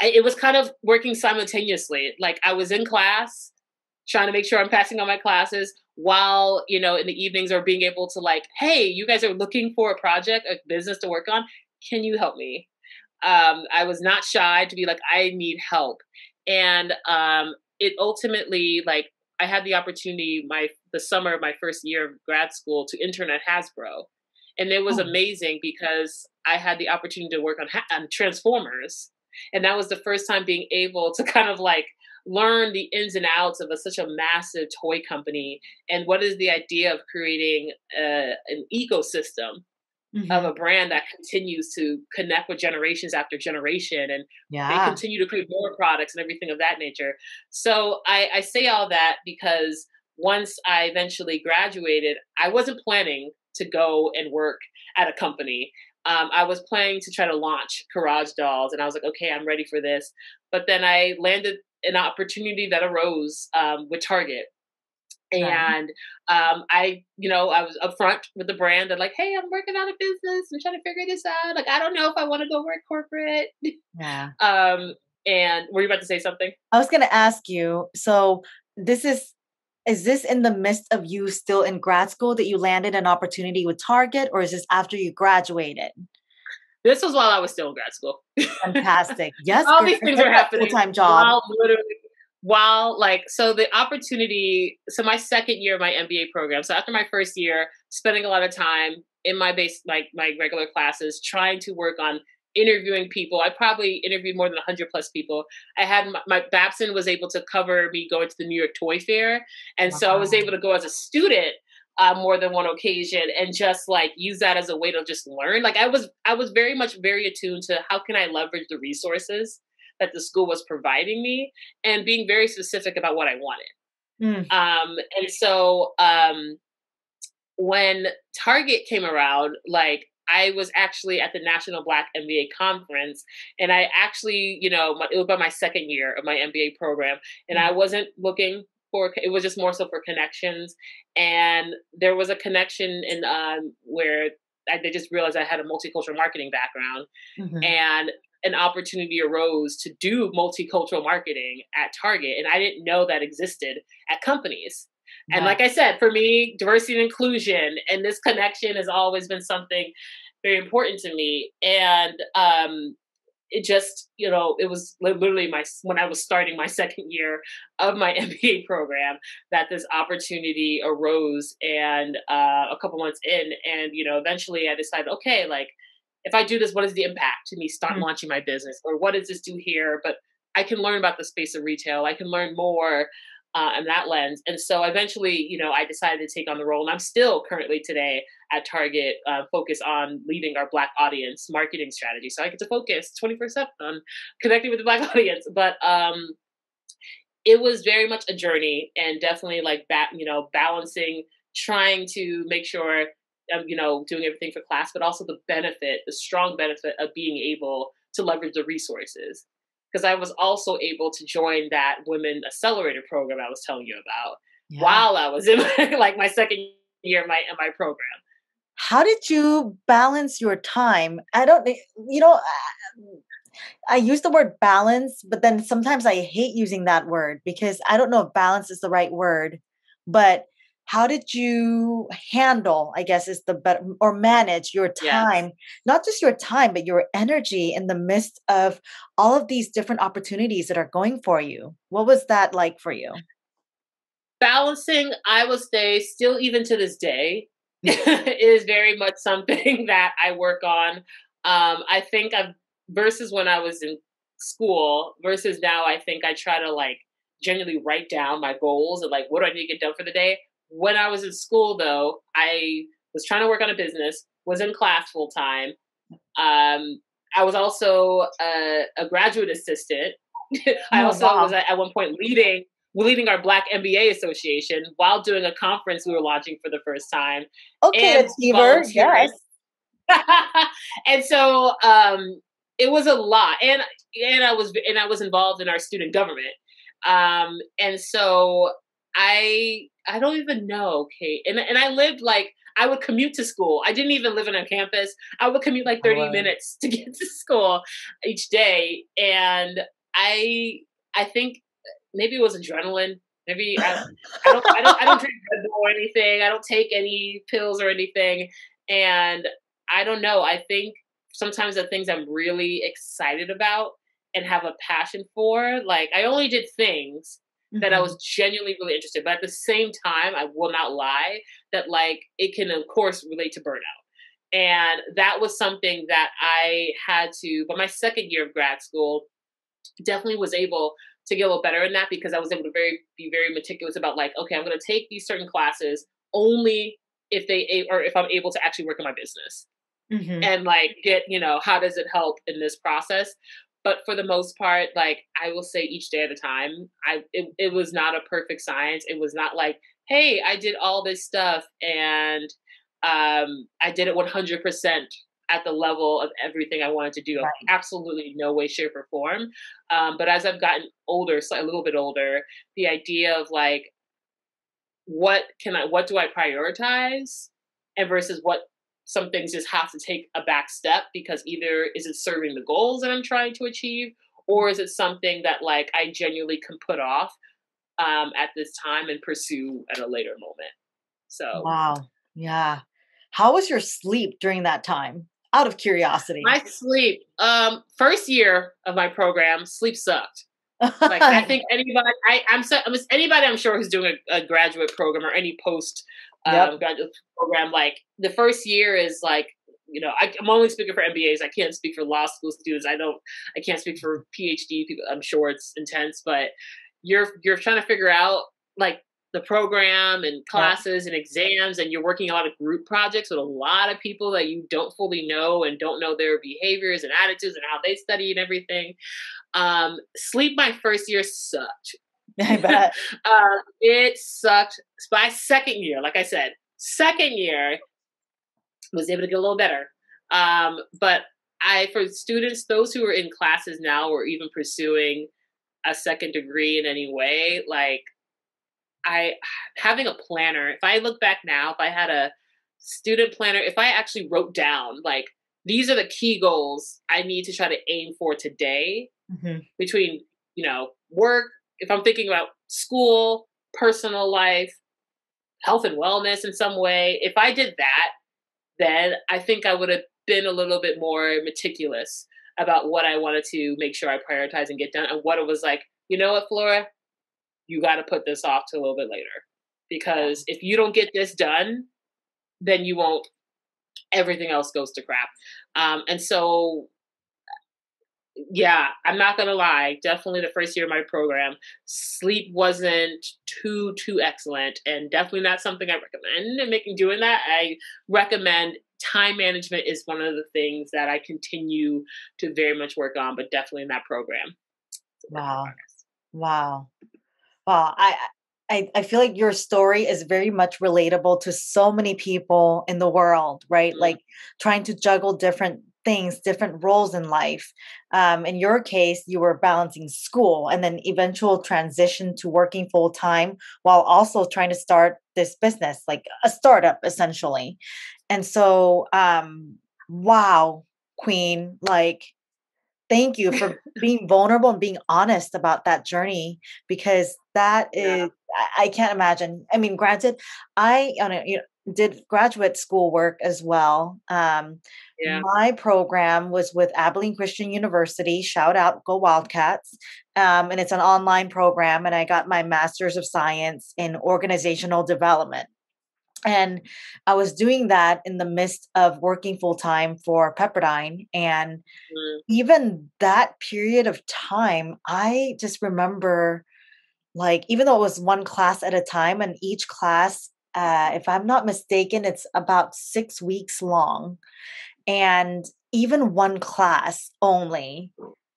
I, it was kind of working simultaneously. Like I was in class, trying to make sure I'm passing all my classes, while you know in the evenings or being able to like, hey, you guys are looking for a project, a business to work on. Can you help me? Um, I was not shy to be like, I need help, and um, it ultimately like I had the opportunity my the summer of my first year of grad school to intern at Hasbro, and it was oh. amazing because I had the opportunity to work on, on Transformers and that was the first time being able to kind of like learn the ins and outs of a, such a massive toy company and what is the idea of creating a, an ecosystem mm-hmm. of a brand that continues to connect with generations after generation and yeah. they continue to create more products and everything of that nature so I, I say all that because once i eventually graduated i wasn't planning to go and work at a company um, I was planning to try to launch Corage Dolls, and I was like, okay, I'm ready for this. But then I landed an opportunity that arose um, with Target. And um, I, you know, I was upfront with the brand and like, hey, I'm working on a business. I'm trying to figure this out. Like, I don't know if I want to go work corporate. Yeah. um, and were you about to say something? I was going to ask you. So this is is this in the midst of you still in grad school that you landed an opportunity with Target, or is this after you graduated? This was while I was still in grad school. Fantastic. Yes, all these things are happening. Full time job. While literally, while like, so the opportunity. So my second year of my MBA program. So after my first year, spending a lot of time in my base, like my regular classes, trying to work on interviewing people. I probably interviewed more than 100 plus people. I had my, my Babson was able to cover me going to the New York Toy Fair. And wow. so I was able to go as a student uh, more than one occasion and just like use that as a way to just learn. Like I was, I was very much very attuned to how can I leverage the resources that the school was providing me and being very specific about what I wanted. Mm. Um, and so um, when Target came around, like I was actually at the National Black MBA conference, and I actually, you know, it was about my second year of my MBA program, and I mm. wasn't looking for it was just more so for connections, and there was a connection in um, where I they just realized I had a multicultural marketing background, mm-hmm. and an opportunity arose to do multicultural marketing at Target, and I didn't know that existed at companies. And like I said, for me, diversity and inclusion and this connection has always been something very important to me. And um, it just, you know, it was literally my when I was starting my second year of my MBA program that this opportunity arose, and uh, a couple months in, and you know, eventually I decided, okay, like if I do this, what is the impact to me start mm-hmm. launching my business, or what does this do here? But I can learn about the space of retail. I can learn more uh, and that lens. And so eventually, you know, I decided to take on the role, and I'm still currently today at Target, uh, focus on leading our Black audience marketing strategy. So I get to focus 24 seven on connecting with the Black audience. But um, it was very much a journey, and definitely like that, you know, balancing, trying to make sure. Um, you know, doing everything for class, but also the benefit, the strong benefit of being able to leverage the resources because I was also able to join that women accelerator program I was telling you about yeah. while I was in my, like my second year in my in my program. How did you balance your time? I don't, you know, I use the word balance, but then sometimes I hate using that word because I don't know if balance is the right word. But how did you handle i guess is the better or manage your time yes. not just your time but your energy in the midst of all of these different opportunities that are going for you? What was that like for you? Balancing i will say still even to this day is very much something that i work on. Um, i think i've versus when i was in school versus now i think i try to like genuinely write down my goals and like what do i need to get done for the day when I was in school, though, I was trying to work on a business, was in class full time. Um, I was also a, a graduate assistant. I oh, also wow. was at one point leading leading our Black MBA Association while doing a conference we were launching for the first time. Okay, achiever, yes. and so um, it was a lot, and and I was and I was involved in our student government, um, and so I I don't even know, Kate. And and I lived like I would commute to school. I didn't even live in a campus. I would commute like 30 oh, wow. minutes to get to school each day. And I I think maybe it was adrenaline. Maybe I, I don't I don't I don't drink Red Bull or anything. I don't take any pills or anything. And I don't know. I think sometimes the things I'm really excited about and have a passion for, like I only did things that I mm-hmm. was genuinely really interested. But at the same time, I will not lie that like it can of course relate to burnout. And that was something that I had to, but my second year of grad school definitely was able to get a little better in that because I was able to very be very meticulous about like, okay, I'm gonna take these certain classes only if they or if I'm able to actually work in my business. Mm-hmm. And like get, you know, how does it help in this process? But for the most part like i will say each day at a time i it, it was not a perfect science it was not like hey i did all this stuff and um, i did it 100% at the level of everything i wanted to do right. absolutely no way shape or form um, but as i've gotten older so a little bit older the idea of like what can i what do i prioritize and versus what some things just have to take a back step because either is it serving the goals that I'm trying to achieve or is it something that like I genuinely can put off um, at this time and pursue at a later moment. So wow, yeah. How was your sleep during that time? Out of curiosity. My sleep, um, first year of my program, sleep sucked. like I think anybody, I, I'm so, anybody I'm sure who's doing a, a graduate program or any post um, yep. graduate program, like the first year is like you know, I, am only speaking for MBAs. I can't speak for law school students. I don't, I can't speak for PhD people. I'm sure it's intense, but you're you're trying to figure out like the program and classes yeah. and exams and you're working a lot of group projects with a lot of people that you don't fully know and don't know their behaviors and attitudes and how they study and everything um, sleep my first year sucked i bet uh, it sucked by second year like i said second year was able to get a little better um, but i for students those who are in classes now or even pursuing a second degree in any way like I having a planner. If I look back now, if I had a student planner, if I actually wrote down like these are the key goals I need to try to aim for today mm-hmm. between you know work. If I'm thinking about school, personal life, health and wellness in some way, if I did that, then I think I would have been a little bit more meticulous about what I wanted to make sure I prioritize and get done, and what it was like. You know what, Flora? you got to put this off to a little bit later because if you don't get this done then you won't everything else goes to crap um, and so yeah i'm not gonna lie definitely the first year of my program sleep wasn't too too excellent and definitely not something i recommend and making doing that i recommend time management is one of the things that i continue to very much work on but definitely in that program wow wow wow! I, I I feel like your story is very much relatable to so many people in the world, right? Mm-hmm. Like trying to juggle different things, different roles in life. Um, in your case, you were balancing school and then eventual transition to working full time while also trying to start this business, like a startup essentially. And so, um, wow, Queen, like thank you for being vulnerable and being honest about that journey because that is yeah. I, can't imagine. I mean, granted, I you know, did graduate school work as well. Um, yeah. My program was with Abilene Christian University. Shout out, go Wildcats! Um, and it's an online program, and I got my master's of science in organizational development. And I was doing that in the midst of working full time for Pepperdine. And mm. even that period of time, I just remember like, even though it was one class at a time, and each class, uh, if I'm not mistaken, it's about six weeks long. And even one class only,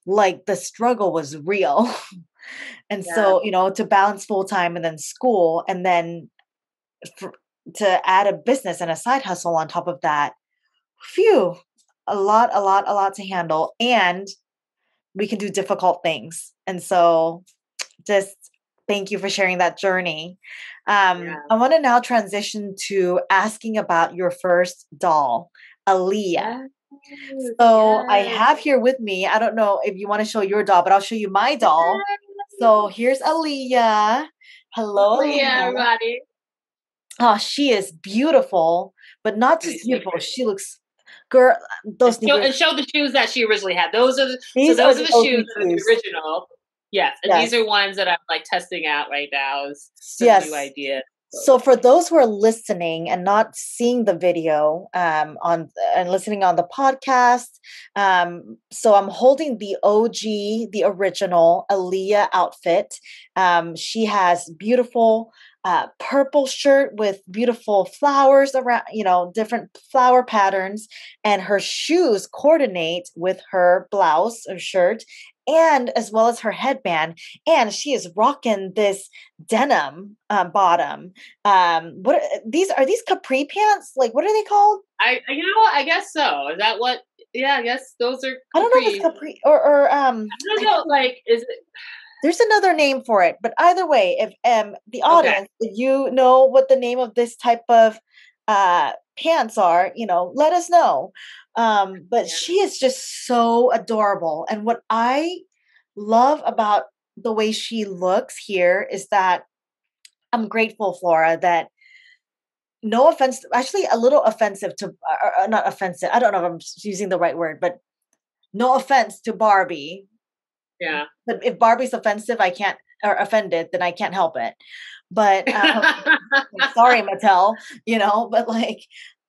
like the struggle was real. and yeah. so, you know, to balance full time and then school, and then for, to add a business and a side hustle on top of that, phew, a lot, a lot, a lot to handle. And we can do difficult things. And so just thank you for sharing that journey. Um, yeah. I want to now transition to asking about your first doll, Aaliyah. So I have here with me, I don't know if you want to show your doll, but I'll show you my doll. So here's Aaliyah. Hello, Aaliyah, everybody. Oh, she is beautiful, but not just beautiful. She looks girl. Those and show, and show, the shoes that she originally had. Those are the, these so those are the, are the shoes, shoes. the original. Yes, and yes. these are ones that I'm like testing out right now. Some yes. new ideas. So for those who are listening and not seeing the video um, on and listening on the podcast, um, so I'm holding the OG, the original Aaliyah outfit. Um, she has beautiful uh, purple shirt with beautiful flowers around, you know, different flower patterns, and her shoes coordinate with her blouse or shirt, and as well as her headband. And she is rocking this denim uh, bottom. Um, what are, these are these capri pants? Like, what are they called? I, you know. I guess so. Is that what? Yeah, I guess those are. Capri. I don't know if it's capri or or um. I don't know. Like, is it? There's another name for it, but either way, if um the audience, okay. if you know what the name of this type of uh pants are, you know, let us know. Um, but yeah. she is just so adorable. And what I love about the way she looks here is that I'm grateful, Flora, that no offense, actually a little offensive to, uh, not offensive. I don't know if I'm using the right word, but no offense to Barbie. Yeah. But if Barbie's offensive, I can't, or offended, then I can't help it. But um, sorry, Mattel, you know, but like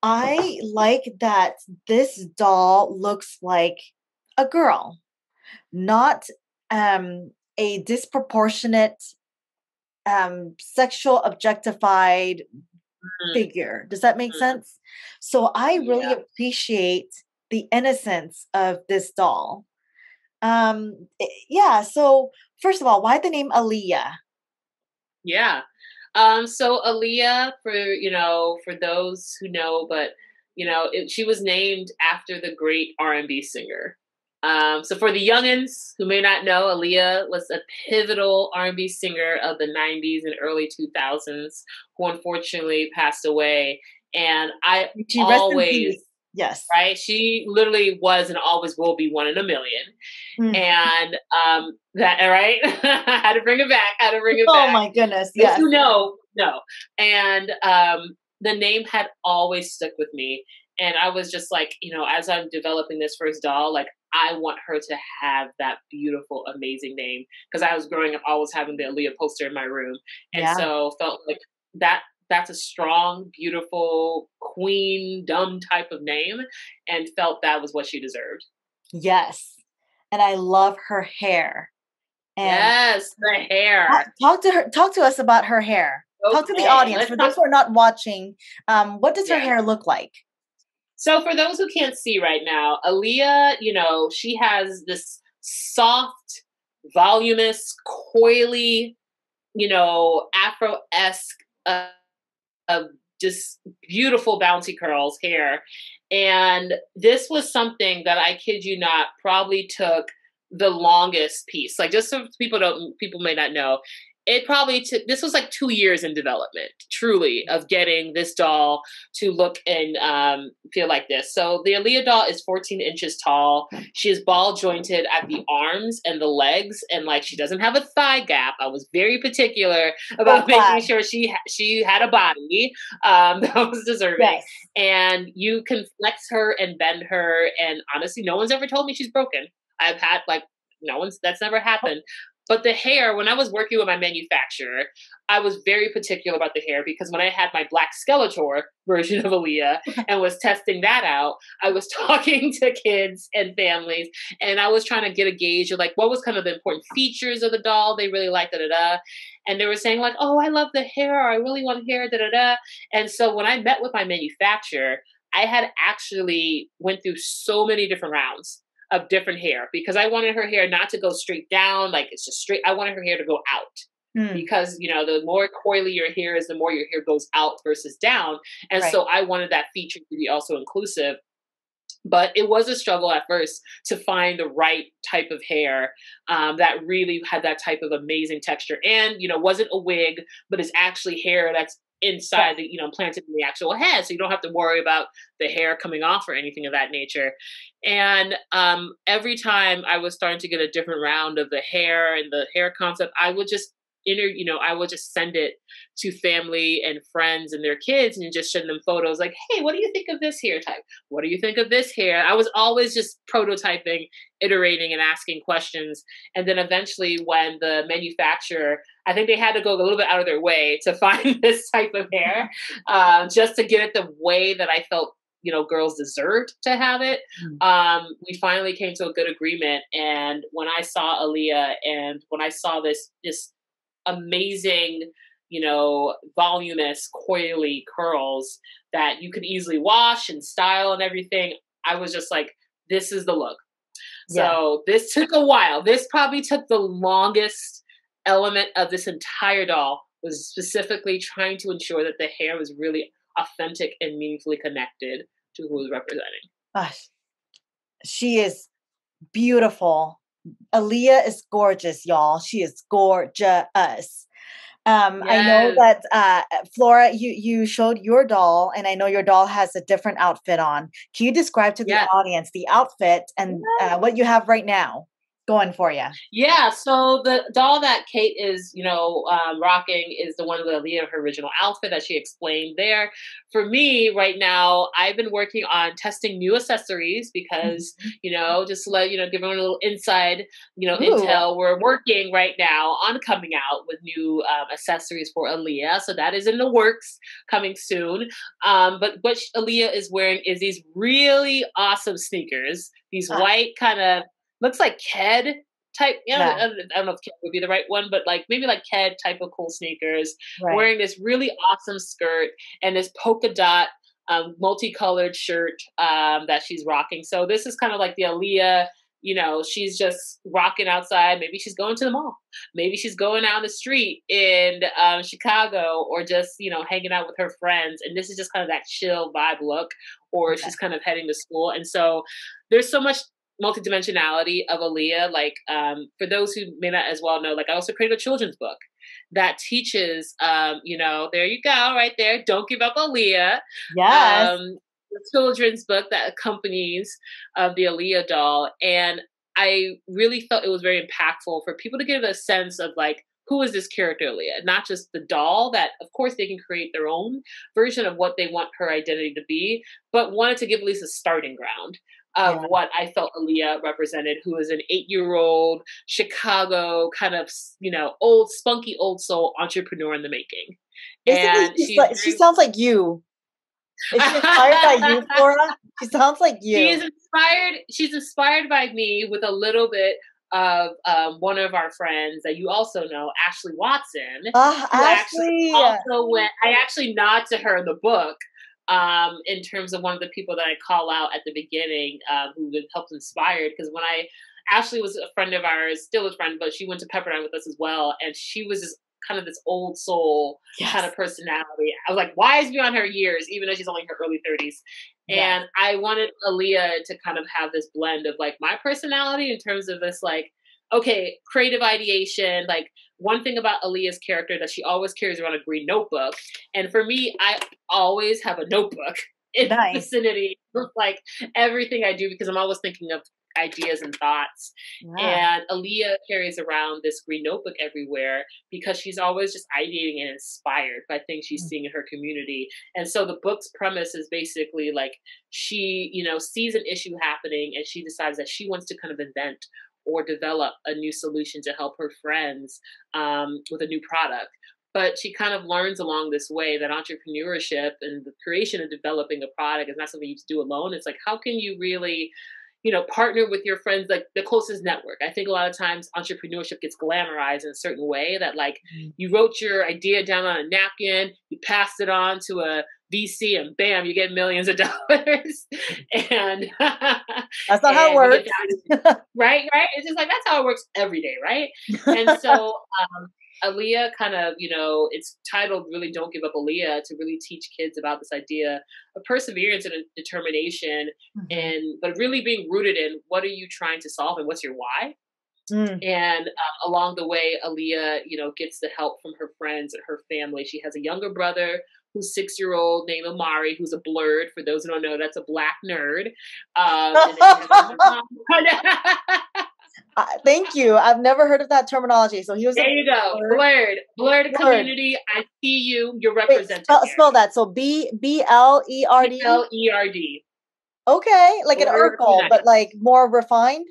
I like that this doll looks like a girl, not um, a disproportionate, um, sexual objectified mm-hmm. figure. Does that make mm-hmm. sense? So I really yeah. appreciate the innocence of this doll. Um, eh, yeah. So first of all, why the name Aaliyah? Yeah. Um, so Aaliyah, for you know, for those who know, but you know, it, she was named after the great R and B singer. Um, so for the youngins who may not know, Aaliyah was a pivotal R and B singer of the '90s and early 2000s, who unfortunately passed away. And I she always Yes. Right? She literally was and always will be one in a 1000000 mm-hmm. And um that right? I had to bring it back. I had to bring it oh back. Oh my goodness. Yes. You know, no. And um the name had always stuck with me. And I was just like, you know, as I'm developing this first doll, like I want her to have that beautiful, amazing name. Because I was growing up always having the Aaliyah poster in my room. And yeah. so felt like that that's a strong, beautiful, queen, dumb type of name, and felt that was what she deserved. Yes. And I love her hair. And yes, the hair. Talk to her. Talk to us about her hair. Okay, talk to the audience. For those who are not watching, um, what does yeah. her hair look like? So, for those who can't see right now, Aaliyah, you know, she has this soft, voluminous, coily, you know, Afro esque uh, of just beautiful bouncy curls hair. And this was something that I kid you not probably took the longest piece. Like just so people don't people may not know, it probably took this was like two years in development truly of getting this doll to look and um, feel like this. So the Aaliyah doll is 14 inches tall. She is ball jointed at the arms and the legs and like she doesn't have a thigh gap. I was very particular about oh, making sure she she had a body um, that was deserving. Yes. and you can flex her and bend her and honestly no one's ever told me she's broken. I've had like no one's that's never happened but the hair, when I was working with my manufacturer, I was very particular about the hair because when I had my Black Skeletor version of Aaliyah and was testing that out, I was talking to kids and families and I was trying to get a gauge of like what was kind of the important features of the doll they really liked, da da da. And they were saying, like, oh, I love the hair, or I really want hair, da da da. And so when I met with my manufacturer, I had actually went through so many different rounds of different hair because I wanted her hair not to go straight down, like it's just straight. I wanted her hair to go out. Mm. Because you know, the more coily your hair is, the more your hair goes out versus down, and right. so I wanted that feature to be also inclusive but it was a struggle at first to find the right type of hair um, that really had that type of amazing texture. And you know wasn't a wig but is actually hair that's inside the you know planted in the actual head so you don't have to worry about the hair coming off or anything of that nature. And um, every time i was starting to get a different round of the hair and the hair concept i would just inter you know i would just send it to family and friends and their kids and just send them photos like hey what do you think of this hair type? What do you think of this hair? I was always just prototyping iterating and asking questions. And then eventually when the manufacturer i think they had to go a little bit out of their way to find this type of hair uh, just to get it the way that i felt you know girls deserved to have it. Mm. um, we finally came to a good agreement. And when i saw aaliyah and when i saw this this amazing, you know, voluminous, coily curls that you could easily wash and style and everything. I was just like, this is the look. Yeah. So this took a while. This probably took the longest element of this entire doll was specifically trying to ensure that the hair was really authentic and meaningfully connected to who was representing. Gosh, she is beautiful Aaliyah is gorgeous, y'all. She is gorgeous. Um, yes. I know that uh, Flora, you you showed your doll, and I know your doll has a different outfit on. Can you describe to the yes. audience the outfit and uh, what you have right now? Going for you? Yeah, so the doll that Kate is, you know, um, rocking is the one with Aaliyah, her original outfit that she explained there. For me, right now, I've been working on testing new accessories because, mm-hmm. you know, just to let you know, give everyone a little inside, you know, Ooh. intel. We're working right now on coming out with new um, accessories for Aaliyah, so that is in the works, coming soon. Um, but what Aaliyah is wearing is these really awesome sneakers, these white kind of looks like Ked type. You know, yeah. I, don't, know if Ked would be the right one, but like maybe like Ked type of cool sneakers. Right. Wearing this really awesome skirt and this polka dot um, multicolored shirt um, that she's rocking. So this is kind of like the Aaliyah. You know, she's just rocking outside. Maybe she's going to the mall. Maybe she's going out the street in um, Chicago, or just you know hanging out with her friends. And this is just kind of that chill vibe look. Or she's kind of heading to school. And so there's so much multidimensionality of Aaliyah. Like um, for those who may not as well know, like I also created a children's book that teaches, um, you know, there you go, right there. Don't give up Aaliyah. Yes. Um, the children's book that accompanies uh, the Aaliyah doll, and I really felt it was very impactful for people to give a sense of like who is this character Aaliyah? Not just the doll that, of course, they can create their own version of what they want her identity to be, but wanted to give at least a starting ground of yeah. what I felt Aaliyah represented, who is an eight year old Chicago kind of, you know, old, spunky old soul entrepreneur in the making. and she, like, she sounds like you. Is she inspired by you, Flora? She sounds like you. She is inspired. She's inspired by me with a little bit of um, one of our friends that you also know, Ashley Watson. Uh, Ashley also went. I actually nod to her in the book um, in terms of one of the people that I call out at the beginning um, who helped inspired. Because when I, Ashley was a friend of ours, still a friend, but she went to Pepperdine with us as well. And she was just kind of this old soul yes. kind of personality. I was like, wise beyond her years, even though she's only in her early 30s. And I wanted Aaliyah to kind of have this blend of like my personality in terms of this like okay, creative ideation. Like one thing about Aaliyah's character that she always carries around a green notebook. And for me, I always have a notebook in nice. the vicinity of like everything I do because I'm always thinking of ideas and thoughts. And Aaliyah carries around this green notebook everywhere because she's always just ideating and inspired by things she's mm-hmm. seeing in her community. And so the book's premise is basically like she, you know, sees an issue happening and she decides that she wants to kind of invent or develop a new solution to help her friends um, with a new product. But she kind of learns along this way that entrepreneurship and the creation and developing a product is not something you just do alone. It's like, how can you really you know, partner with your friends, like the closest network. I think a lot of times entrepreneurship gets glamorized in a certain way that, like, mm-hmm. you wrote your idea down on a napkin, you passed it on to a VC, and bam, you get millions of dollars. and that's not how it works. right, right. It's just like that's how it works every day, right? And so, um, Aaliyah kind of, you know, it's titled really Don't Give Up Aaliyah to really teach kids about this idea of perseverance and determination mm-hmm. and but really being rooted in what are you trying to solve and what's your why? Mm. And um, along the way, Aaliyah, you know, gets the help from her friends and her family. She has a younger brother six year old named Amari, who's a blerd. For those who don't know, that's a black nerd. Um, Uh, thank you. I've never heard of that terminology. So he was. There you go. Blerd. Blerd, community. I see you. You're represented. Wait, spell, spell, that. So B B L E R D. L E R D. Okay, like Blerd an Urkel, but like more refined.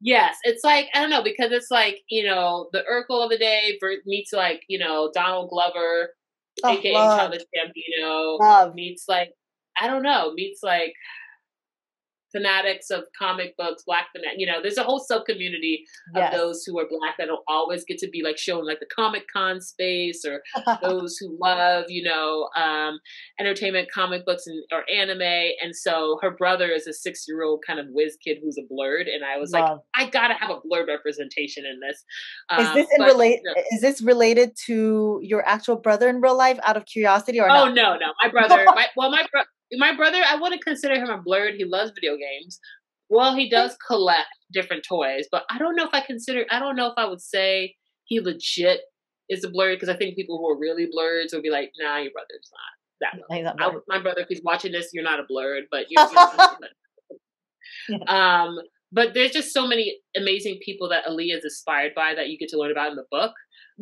Yes, it's like I don't know because it's like you know the Urkel of the day meets like you know Donald Glover, oh, aka Childish Gambino, love. meets like I don't know meets like fanatics of comic books, black fanatic, you know, there's a whole sub community of yes. those who are black that don't always get to be like shown like the Comic Con space or those who love, you know, um, entertainment, comic books, and or anime. And so her brother is a six year old kind of whiz kid who's a blerd, and I was like, I gotta have a blerd representation in this. Um, is this in relate? You know, is this related to your actual brother in real life? Out of curiosity, or oh no, no, my brother. my, well, my brother my brother, I wouldn't consider him a blerd. He loves video games. Well, he does collect different toys, but I don't know if I consider. I don't know if I would say he legit is a blerd because I think people who are really blerd would be like, "Nah, your brother's not that." I, my brother, if he's watching this, you're not a blerd, but you're. um, but there's just so many amazing people that Ali is inspired by that you get to learn about in the book.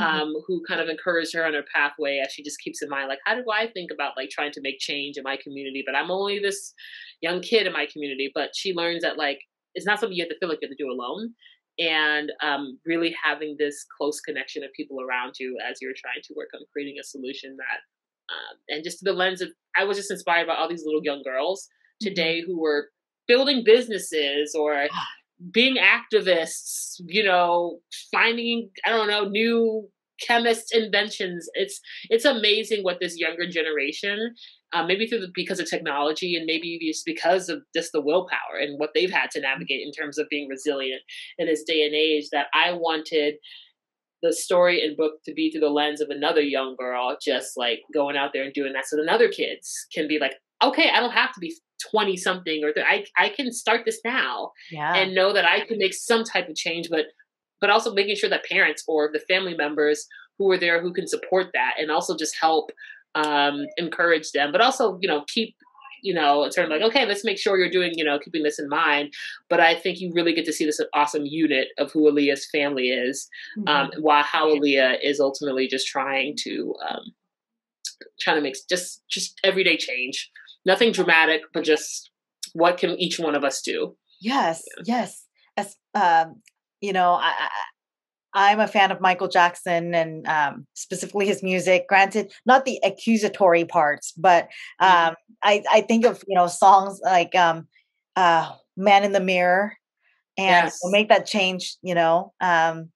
Mm-hmm. Um, who kind of encouraged her on her pathway as she just keeps in mind, like, how do I think about like trying to make change in my community? But I'm only this young kid in my community. But she learns that like it's not something you have to feel like you have to do alone and um, really having this close connection of people around you as you're trying to work on creating a solution that um, and just the lens of i was just inspired by all these little young girls mm-hmm. today who were building businesses or being activists you know finding i don't know new chemist inventions it's it's amazing what this younger generation um, maybe through the, because of technology and maybe just because of just the willpower and what they've had to navigate in terms of being resilient in this day and age that I wanted the story and book to be through the lens of another young girl just like going out there and doing that so that other kids can be like okay i don't have to be 20 something or th- I, I can start this now yeah. and know that i can make some type of change but but also making sure that parents or the family members who are there who can support that and also just help um, encourage them, but also, you know, keep, you know, sort of like, okay, let's make sure you're doing, you know, keeping this in mind. But I think you really get to see this awesome unit of who Aaliyah's family is, um, mm-hmm. um, while how Aaliyah is ultimately just trying to, um, trying to make just, just everyday change. Nothing dramatic, but just what can each one of us do? Yes, yeah. yes. As um, you know, I, I'm a fan of Michael Jackson and um, specifically his music. Granted, not the accusatory parts, but mm-hmm. um, I, I think of you know songs like um, uh, "Man in the Mirror" and yes. make that change. You know, um,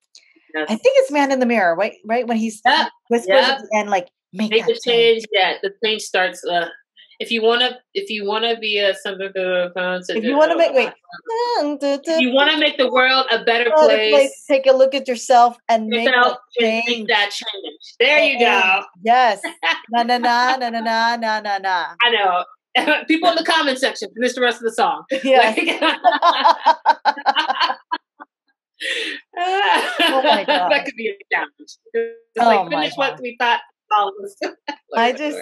yes. I think it's "Man in the Mirror," right? Right when he's yeah. whispers yeah. and like make, make the change. change. Yeah, the change starts. Uh, if you want to if you want to be a if you want to make wait if you want to make the world a better place, place, take a look at yourself and make that, change. make that change. There you go. Yes. Na na na na na na na na i know. People in the comment section finish the rest of the song. Yes. oh my god that could be a challenge. Just oh like finish what we thought I just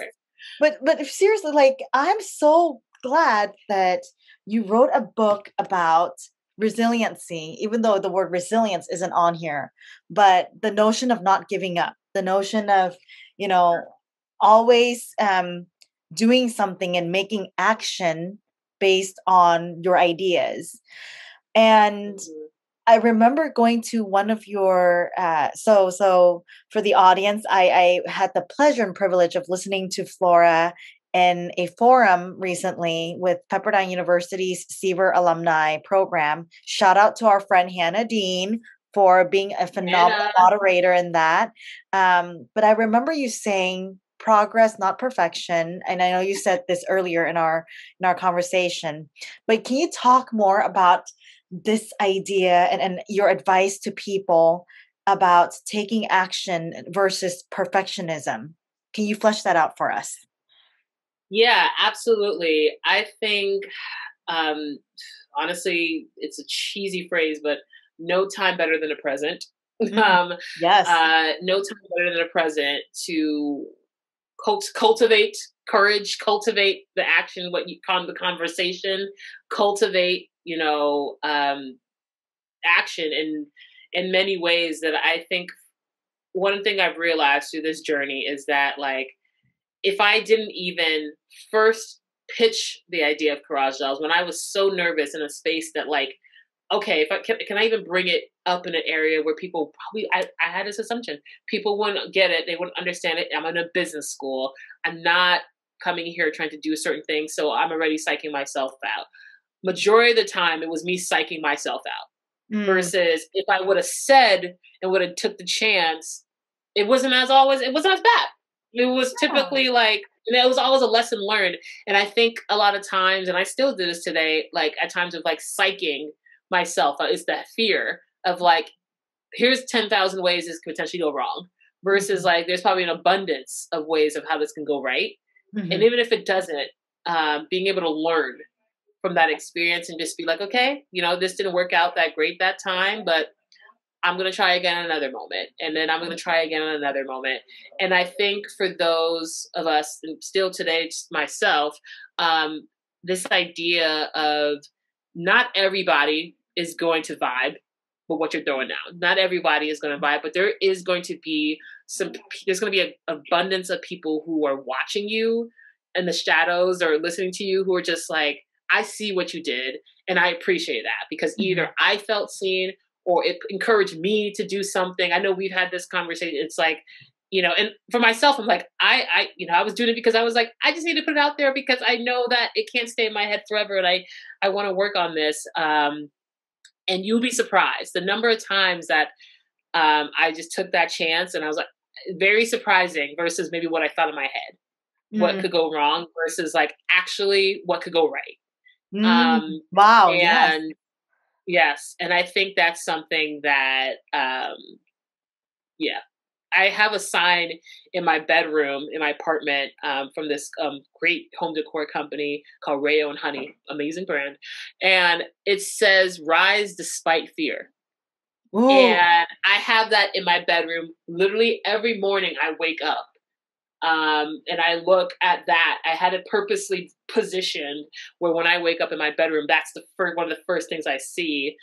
but but seriously, like I'm so glad that you wrote a book about resiliency, even though the word resilience isn't on here, but the notion of not giving up, the notion of, you know, always um, doing something and making action based on your ideas. And mm-hmm. I remember going to one of your uh, so so for the audience, I, I had the pleasure and privilege of listening to Flora in a forum recently with Pepperdine University's Seaver alumni program. Shout out to our friend Hannah Dean for being a phenomenal Hannah. moderator in that. Um, but I remember you saying progress not perfection and i know you said this earlier in our in our conversation but can you talk more about this idea and, and your advice to people about taking action versus perfectionism. Can you flesh that out for us? Yeah, absolutely. I think, um, honestly, it's a cheesy phrase, but no time better than a present. Mm-hmm. Um, yes. Uh, no time better than a present to cult- cultivate courage, cultivate the action, what you call the conversation, cultivate you know um, action in in many ways that I think one thing I've realized through this journey is that like if I didn't even first pitch the idea of Corage Dolls when I was so nervous in a space that like okay if I can, can I even bring it up in an area where people probably I, I had this assumption people wouldn't get it they wouldn't understand it I'm in a business school I'm not coming here trying to do a certain thing so I'm already psyching myself out majority of the time it was me psyching myself out mm. versus if i would have said and would have took the chance it wasn't as always it wasn't as bad it was typically like and it was always a lesson learned and i think a lot of times and i still do this today like at times of like psyching myself uh, is that fear of like here's 10,000 ways this could potentially go wrong versus mm-hmm. like there's probably an abundance of ways of how this can go right mm-hmm. and even if it doesn't um, being able to learn from that experience and just be like, okay, you know, this didn't work out that great that time, but I'm going to try again another moment. And then I'm going to try again another moment. And I think for those of us, and still today, myself, um, this idea of not everybody is going to vibe with what you're throwing down. Not everybody is going to vibe, but there is going to be some. There's going to be an abundance of people who are watching you in the shadows or listening to you who are just like, I see what you did, and I appreciate that because mm-hmm. either I felt seen or it encouraged me to do something. I know we've had this conversation. It's like you know and for myself i'm like i i you know i was doing it because i was like i just need to put it out there because i know that it can't stay in my head forever and i i want to work on this um and you'll be surprised the number of times that um i just took that chance and i was like very surprising versus maybe what i thought in my head mm. what could go wrong versus like actually what could go right mm. um wow and yes. yes and i think that's something that um yeah I have a sign in my bedroom in my apartment um, from this um, great home decor company called Rayo and Honey, amazing brand, and it says "Rise despite fear." Ooh. And I have that in my bedroom literally every morning. I wake up um, and I look at that. I had it purposely positioned where when I wake up in my bedroom, that's the first one of the first things I see.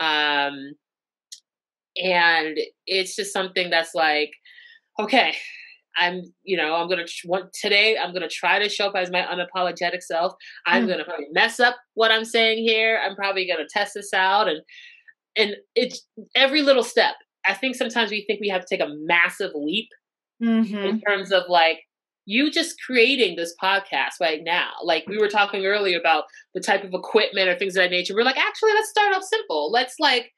Um, and it's just something that's like okay i'm you know i'm gonna want today i'm gonna try to show up as my unapologetic self i'm mm. gonna probably mess up what i'm saying here i'm probably gonna test this out and and it's every little step i think sometimes we think we have to take a massive leap mm-hmm. in terms of like you just creating this podcast right now. Like we were talking earlier about the type of equipment or things of that nature. We're like, actually, let's start off simple. Let's like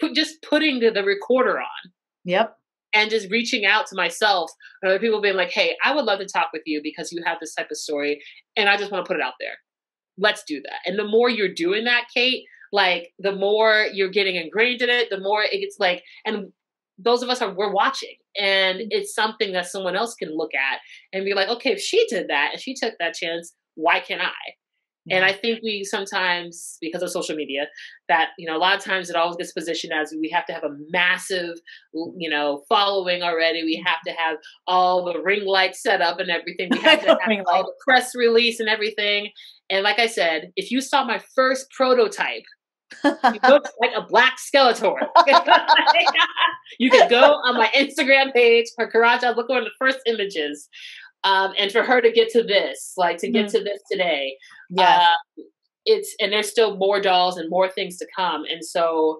put, just putting the, the recorder on. Yep. And just reaching out to myself or other people being like, hey, I would love to talk with you because you have this type of story and I just want to put it out there. Let's do that. And the more you're doing that, Kate, like the more you're getting ingrained in it, the more it gets like, and those of us are we're watching and mm-hmm. it's something that someone else can look at and be like okay if she did that and she took that chance why can't i and I think we sometimes, because of social media, that you know a lot of times it always gets positioned as we have to have a massive, you know, following already. We have to have all the ring lights set up and everything. We have to have all the press release and everything. And like I said, if you saw my first prototype, it looks like a black skeleton. you can go on my Instagram page for Corage. I'll look on the first images um, and for her to get to this, like to get mm-hmm. to this today, yeah, uh, it's and there's still more dolls and more things to come. And so,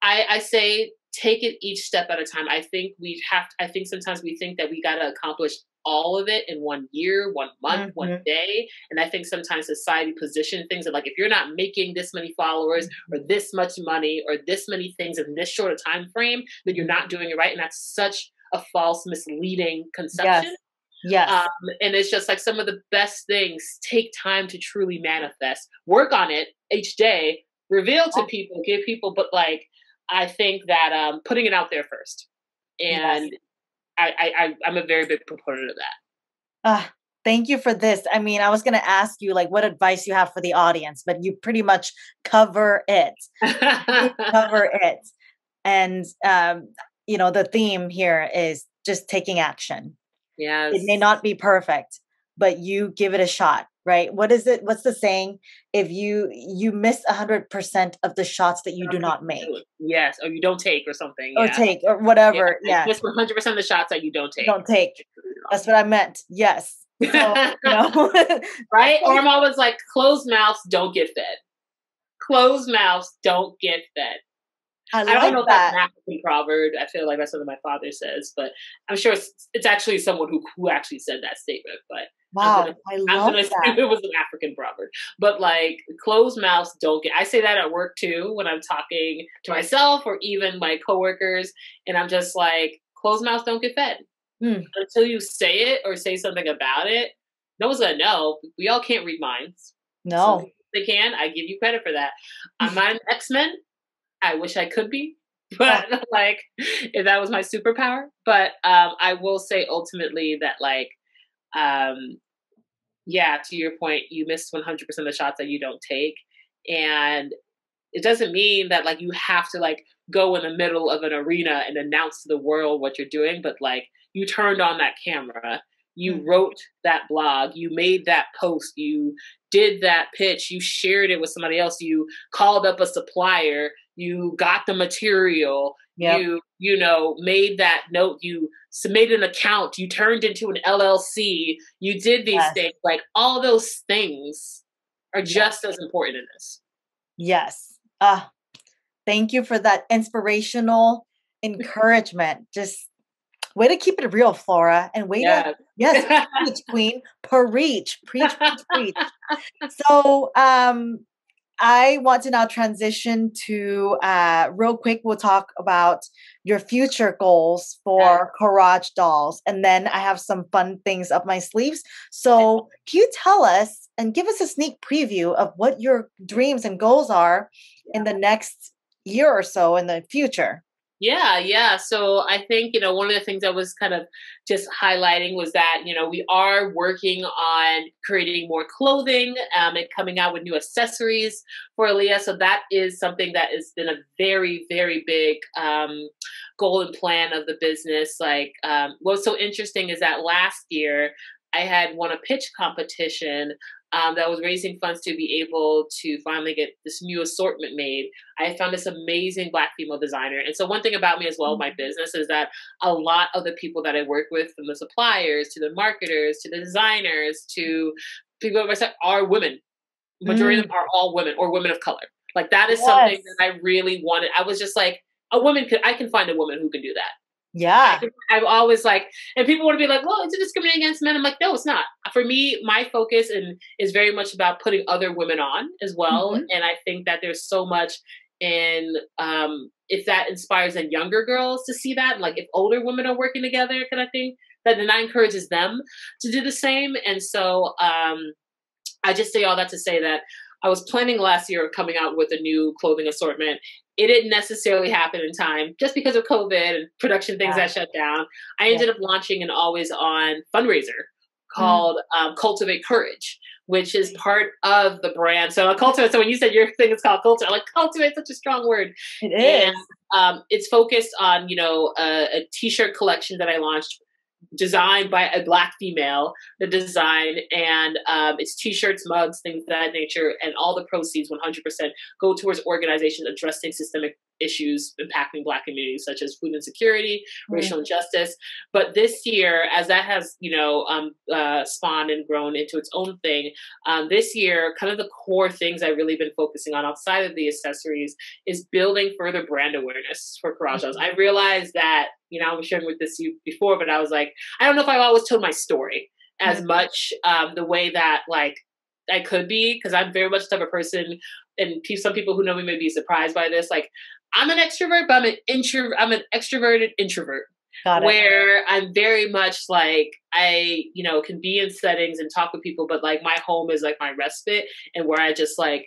I, I say take it each step at a time. I think we have. To, I think sometimes we think that we got to accomplish all of it in one year, one month, mm-hmm. one day. And I think sometimes society position things that like if you're not making this many followers or mm-hmm. this much money or this many things in this short a time frame, then you're not doing it right. And that's such a false, misleading conception. Yes. Yes. Um, and it's just like some of the best things take time to truly manifest. Work on it each day, reveal to people, give people, but like, I think that um, putting it out there first. And yes. I, I, I, am a very big proponent of that. Uh, thank you for this. I mean, I was going to ask you like what advice you have for the audience, but you pretty much cover it. cover it. And, um, you know, the theme here is just taking action Yes. It may not be perfect, but you give it a shot, right? What is it? What's the saying? If you you miss a hundred percent of the shots that you do not make. Yes, or you don't take or something. Or yeah. take or whatever. Yeah. Miss one hundred percent of the shots that you don't take. Don't take. That's what I meant. Yes. So, right? Or I'm always like, closed mouths don't get fed. Closed mouths don't get fed. I, I don't know if that's an African proverb. I feel like that's something my father says, but I'm sure it's, it's actually someone who who actually said that statement. But wow, I'm gonna, I love gonna that. it was an African proverb. But like closed mouths don't get. I say that at work too when I'm talking to myself or even my coworkers, and I'm just like, closed mouths don't get fed hmm. until you say it or say something about it. No one's gonna know. We all can't read minds. No. So they can. I give you credit for that. I'm not an X Men. I wish I could be, but like if that was my superpower. But um, I will say ultimately that like um, yeah, to your point, you miss 100% of the shots that you don't take, and it doesn't mean that like you have to like go in the middle of an arena and announce to the world what you're doing, but like you turned on that camera You mm-hmm. wrote that blog, you made that post, you did that pitch, you shared it with somebody else, you called up a supplier, you got the material, yep. you you know made that note, you submitted an account, you turned into an LLC, you did these yes. things. Like all those things are just yes. as important in this. Yes. Uh thank you for that inspirational encouragement. Just way to keep it real, Flora, and way yes. to yes, preach, queen, preach, preach, preach, preach. so, um, I want to now transition to uh, real quick. We'll talk about your future goals for Corage Dolls, and then I have some fun things up my sleeves. So, can you tell us and give us a sneak preview of what your dreams and goals are yeah. in the next year or so in the future? Yeah, yeah. So I think, you know, one of the things I was kind of just highlighting was that, you know, we are working on creating more clothing um, and coming out with new accessories for Aaliyah. So that is something that has been a very, very big um, goal and plan of the business. Like, um, what's so interesting is that last year I had won a pitch competition um, that was raising funds to be able to finally get this new assortment made. I found this amazing black female designer. And so, one thing about me as well, my mm-hmm. business, is that a lot of the people that I work with, from the suppliers to the marketers to the designers to people of my side, are women. Majority mm. of them are all women or women of color. Like, that is yes. something that I really wanted. I was just like, a woman could, I can find a woman who can do that. Yeah. I've always like, and people want to be like, well, it's it discriminating against men? I'm like, no, it's not. For me, my focus and is very much about putting other women on as well. Mm-hmm. And I think that there's so much in um, if that inspires then younger girls to see that, like if older women are working together, kind of thing, that then that encourages them to do the same. And so um, I just say all that to say that I was planning last year coming out with a new clothing assortment, it didn't necessarily happen in time just because of COVID and production things yeah. that shut down. I ended yeah. up launching an always on fundraiser called mm. um, Cultivate Courage, which is part of the brand. So a cultivate. So when you said your thing is called cultivate, like cultivate, such a strong word. It is. And, um, it's focused on you know a, a t-shirt collection that I launched designed by a black female the design and um, it's t-shirts mugs things of that nature and all the proceeds 100% go towards organizations addressing systemic issues impacting black communities such as food insecurity mm. racial injustice but this year as that has you know um, uh, spawned and grown into its own thing um, this year kind of the core things i've really been focusing on outside of the accessories is building further brand awareness for Corage mm-hmm. i realized that you know i was sharing with this you before but i was like i don't know if i've always told my story as mm-hmm. much um, the way that like I could be because I'm very much the type of person, and some people who know me may be surprised by this. Like I'm an extrovert, but I'm an introvert. I'm an extroverted introvert. Where I'm very much like I, you know, can be in settings and talk with people, but like my home is like my respite and where I just like,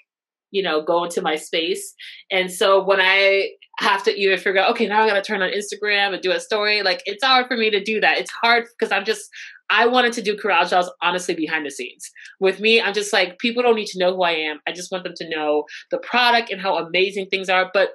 you know, go into my space. And so when I have to either figure out, okay, now I got to turn on Instagram and do a story, like it's hard for me to do that. It's hard because I'm just, I wanted to do Corage Dolls honestly behind the scenes. With me, I'm just like, people don't need to know who I am. I just want them to know the product and how amazing things are. But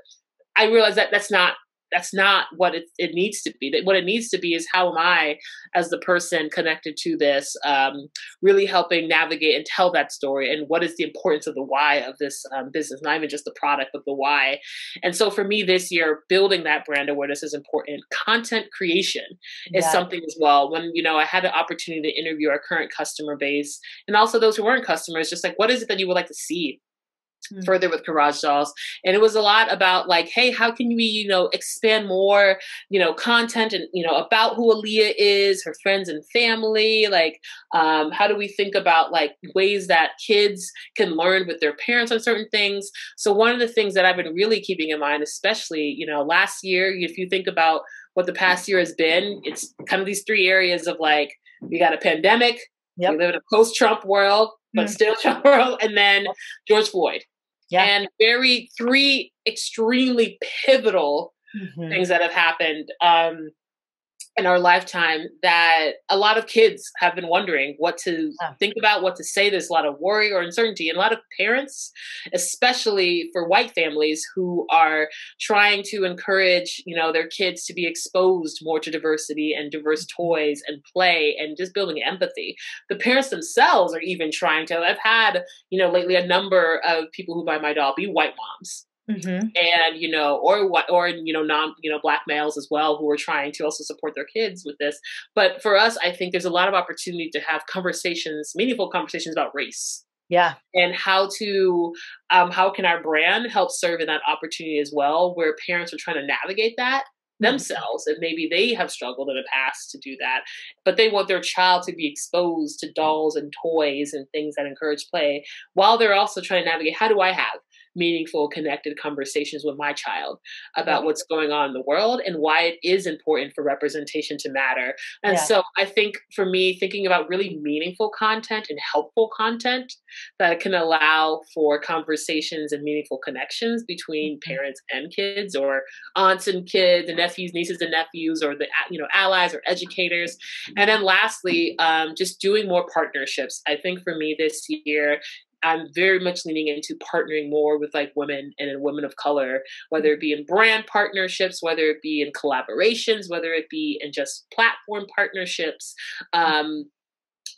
I realize that that's not that's not what it, it needs to be. That what it needs to be is how am I, as the person connected to this, um, really helping navigate and tell that story, and what is the importance of the why of this um, business, not even just the product, but the why. And so for me this year, building that brand awareness is important. Content creation is yeah. something as well. When you know I had the opportunity to interview our current customer base and also those who weren't customers, just like what is it that you would like to see Mm. further with Corage Dolls. And it was a lot about like, hey, how can we, you know, expand more, you know, content and, you know, about who Aaliyah is, her friends and family. Like, um, how do we think about like ways that kids can learn with their parents on certain things? So one of the things that I've been really keeping in mind, especially, you know, last year, if you think about what the past year has been, it's kind of these three areas of like, we got a pandemic, yep. we live in a post-Trump world, but mm-hmm. still Trump world, and then George Floyd yeah. and very three extremely pivotal mm-hmm. things that have happened. Um, in our lifetime that a lot of kids have been wondering what to yeah. think about, what to say. There's a lot of worry or uncertainty, and a lot of parents, especially for white families who are trying to encourage, you know, their kids to be exposed more to diversity and diverse mm-hmm. toys and play and just building empathy. The parents themselves are even trying to. I've had, you know, lately a number of people who buy my doll be white moms Mm-hmm. and you know or what or you know non you know black males as well who are trying to also support their kids with this but for us i think there's a lot of opportunity to have conversations meaningful conversations about race yeah and how to um, how can our brand help serve in that opportunity as well where parents are trying to navigate that mm-hmm. themselves and maybe they have struggled in the past to do that but they want their child to be exposed to dolls and toys and things that encourage play while they're also trying to navigate how do i have meaningful, connected conversations with my child about what's going on in the world and why it is important for representation to matter. And yeah. so I think for me, thinking about really meaningful content and helpful content that can allow for conversations and meaningful connections between mm-hmm. parents and kids or aunts and kids and nephews, nieces and nephews or the you know allies or educators. And then lastly, um, just doing more partnerships. I think for me this year I'm very much leaning into partnering more with like women and women of color, whether it be in brand partnerships, whether it be in collaborations, whether it be in just platform partnerships. Um,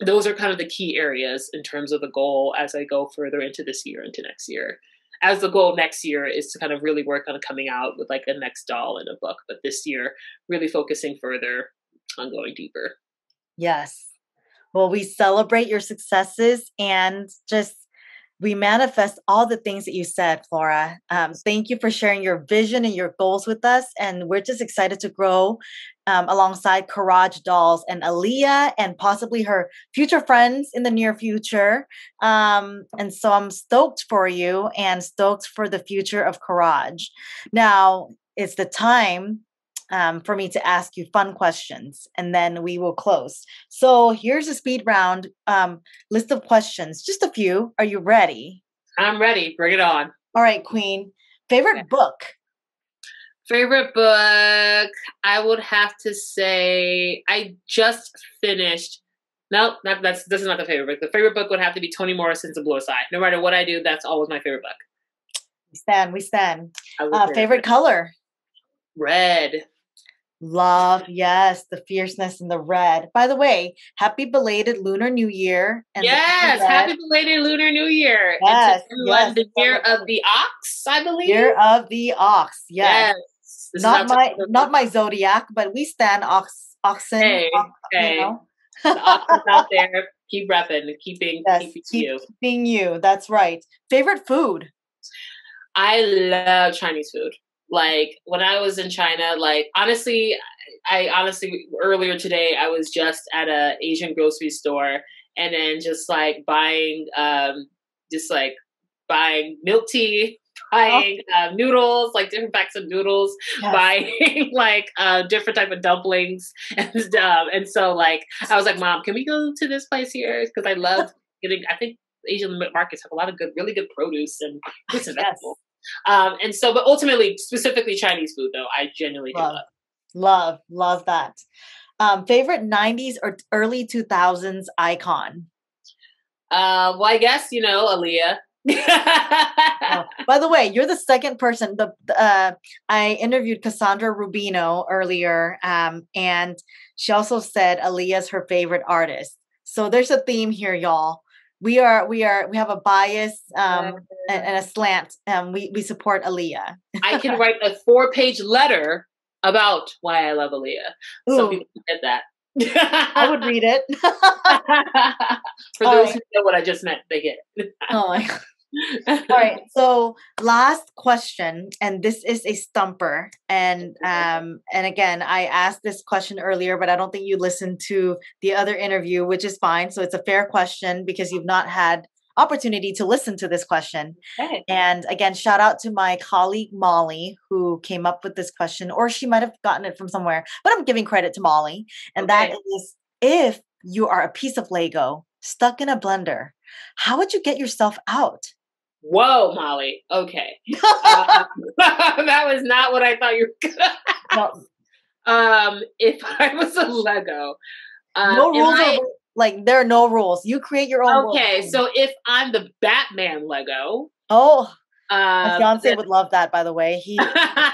those are kind of the key areas in terms of the goal as I go further into this year, into next year. As the goal next year is to kind of really work on coming out with like a next doll in a book, but this year, really focusing further on going deeper. Yes. Well, we celebrate your successes and just we manifest all the things that you said, Flora. Um, thank you for sharing your vision and your goals with us. And we're just excited to grow um, alongside Corage Dolls and Aaliyah and possibly her future friends in the near future. Um, and so I'm stoked for you and stoked for the future of Corage. Now, it's the time um, for me to ask you fun questions and then we will close. So here's a speed round um, list of questions, just a few. Are you ready? I'm ready. Bring it on. All right, Queen. Favorite okay. book? Favorite book? I would have to say I just finished. No, not, that's this is not the favorite book. The favorite book would have to be Toni Morrison's The Bluest Eye. No matter what I do, that's always my favorite book. We stand. We stand. Uh, favorite color? Red. Love, yes, the fierceness and the red. By the way, happy belated Lunar New Year. And yes, happy belated Lunar New Year. Yes, yes. the year of the ox, I believe. Year of the ox, yes. yes. Not my not my zodiac, but we stand ox oxen. Hey, ox, hey. You know? the oxen out there, keep repping, keeping, yes, keeping keep you. Keeping you, that's right. Favorite food? I love Chinese food. Like when I was in China, like honestly, I honestly earlier today I was just at a Asian grocery store and then just like buying um just like buying milk tea buying oh. uh, noodles, like different packs of noodles, yes. buying like uh, different type of dumplings, and um, and so like I was like, Mom, can we go to this place here? Because I love getting. I think Asian markets have a lot of good, really good produce and fruits and vegetables. Um, and so, but ultimately, specifically Chinese food, though, I genuinely love. love. Love, love that. Um, favorite 90s or early 2000s icon? Uh, well, I guess, you know, Aaliyah. oh, by the way, you're the second person. The uh, I interviewed Cassandra Rubino earlier, um, and she also said Aaliyah's her favorite artist. So there's a theme here, y'all we are we are we have a bias um, and, and, a slant. Um, we we support Aaliyah. I can write a four page letter about why I love Aaliyah. Ooh. Some people get that. I would read it. For those who know what I just meant, they get it. oh my god. All right. So last question, and this is a stumper. And um, and again, I asked this question earlier, but I don't think you listened to the other interview, which is fine. So it's a fair question because you've not had opportunity to listen to this question. Okay. And again, shout out to my colleague Molly who came up with this question, or she might have gotten it from somewhere, but I'm giving credit to Molly. And okay. that is if you are a piece of Lego stuck in a blender, how would you get yourself out? Whoa, Molly. Okay. uh, that was not what I thought you were gonna Um, if I was a Lego, um, no rules I, are like there are no rules. You create your own. Okay, so if I'm the Batman Lego, oh, um, fiance would love that. By the way, he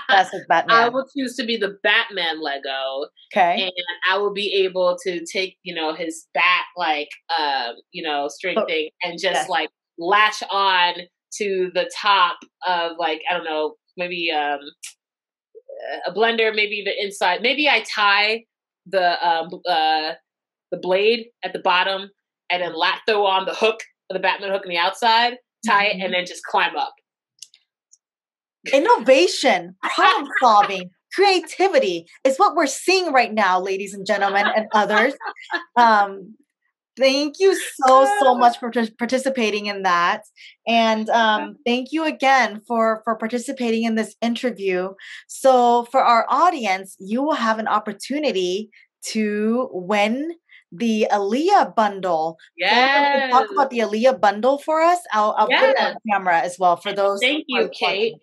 that's his Batman. I will choose to be the Batman Lego. Okay, and I will be able to take you know his bat like uh, you know string oh, thing and just yes. like latch on to the top of like I don't know maybe um a blender, maybe the inside. Maybe I tie the um uh the blade at the bottom and then lat throw on the hook, the Batman hook on the outside, tie mm-hmm. it, and mm-hmm. then just climb up. Innovation, problem solving, creativity is what we're seeing right now, ladies and gentlemen, and others. Um, thank you so so much for participating in that and um, thank you again for for participating in this interview so for our audience you will have an opportunity to win the Aaliyah bundle. Yeah. Talk about the Aaliyah bundle for us. I'll, I'll yes. put it on camera as well for those. Thank you, Kate.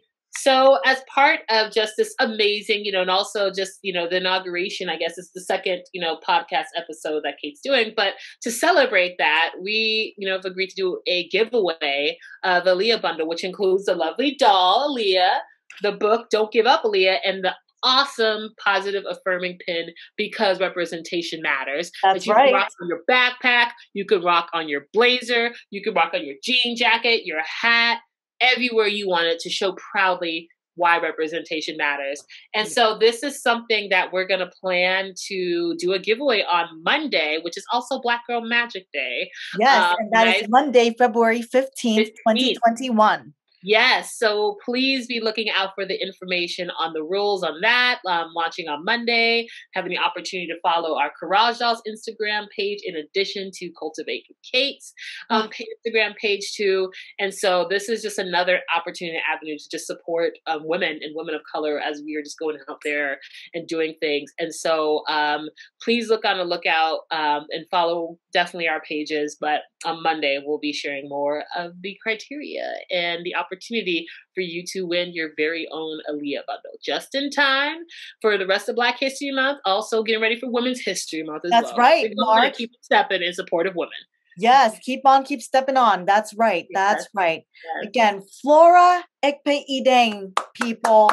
So, as part of just this amazing, you know, and also just, you know, the inauguration, I guess is the second, you know, podcast episode that Kate's doing. But to celebrate that, we, you know, have agreed to do a giveaway of the Aaliyah bundle, which includes the lovely doll, Aaliyah, the book Don't Give Up, Aaliyah, and the awesome, positive, affirming pin because representation matters. That's you right. Can rock on your backpack, you can rock on your blazer, you can rock on your jean jacket, your hat, everywhere you want it to show proudly why representation matters. And so this is something that we're going to plan to do a giveaway on Monday, which is also Black Girl Magic Day. Yes, um, and that is Monday, February 15th, 15th, 2021. Yes, so please be looking out for the information on the rules on that. Um, launching on Monday, having the opportunity to follow our Corage Dolls Instagram page in addition to Cultivate Kate's um, Instagram page too. And so this is just another opportunity avenue to just support um, women and women of color as we are just going out there and doing things. And so um, please look on the lookout um, and follow definitely our pages. But on Monday, we'll be sharing more of the criteria and the opportunity opportunity for you to win your very own Aaliyah bundle just in time for the rest of Black History Month. Also, getting ready for Women's History Month as That's well. right, Mark. Keep stepping in support of women. Yes, keep on, keep stepping on. That's right. That's yes. right. Yes. Again, Flora Ekpe-Idang, people.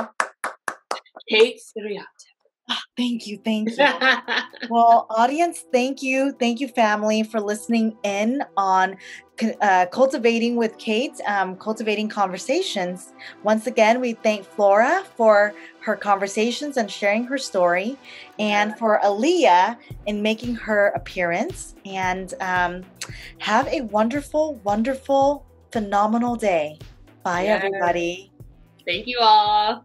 Kate Siriate. Oh, thank you, thank you. well, audience, thank you, thank you, family, for listening in on uh, cultivating with Kate, um, cultivating conversations. Once again, we thank Flora for her conversations and sharing her story, and for Aaliyah in making her appearance. And um, have a wonderful, wonderful, phenomenal day. Bye, everybody. Thank you all.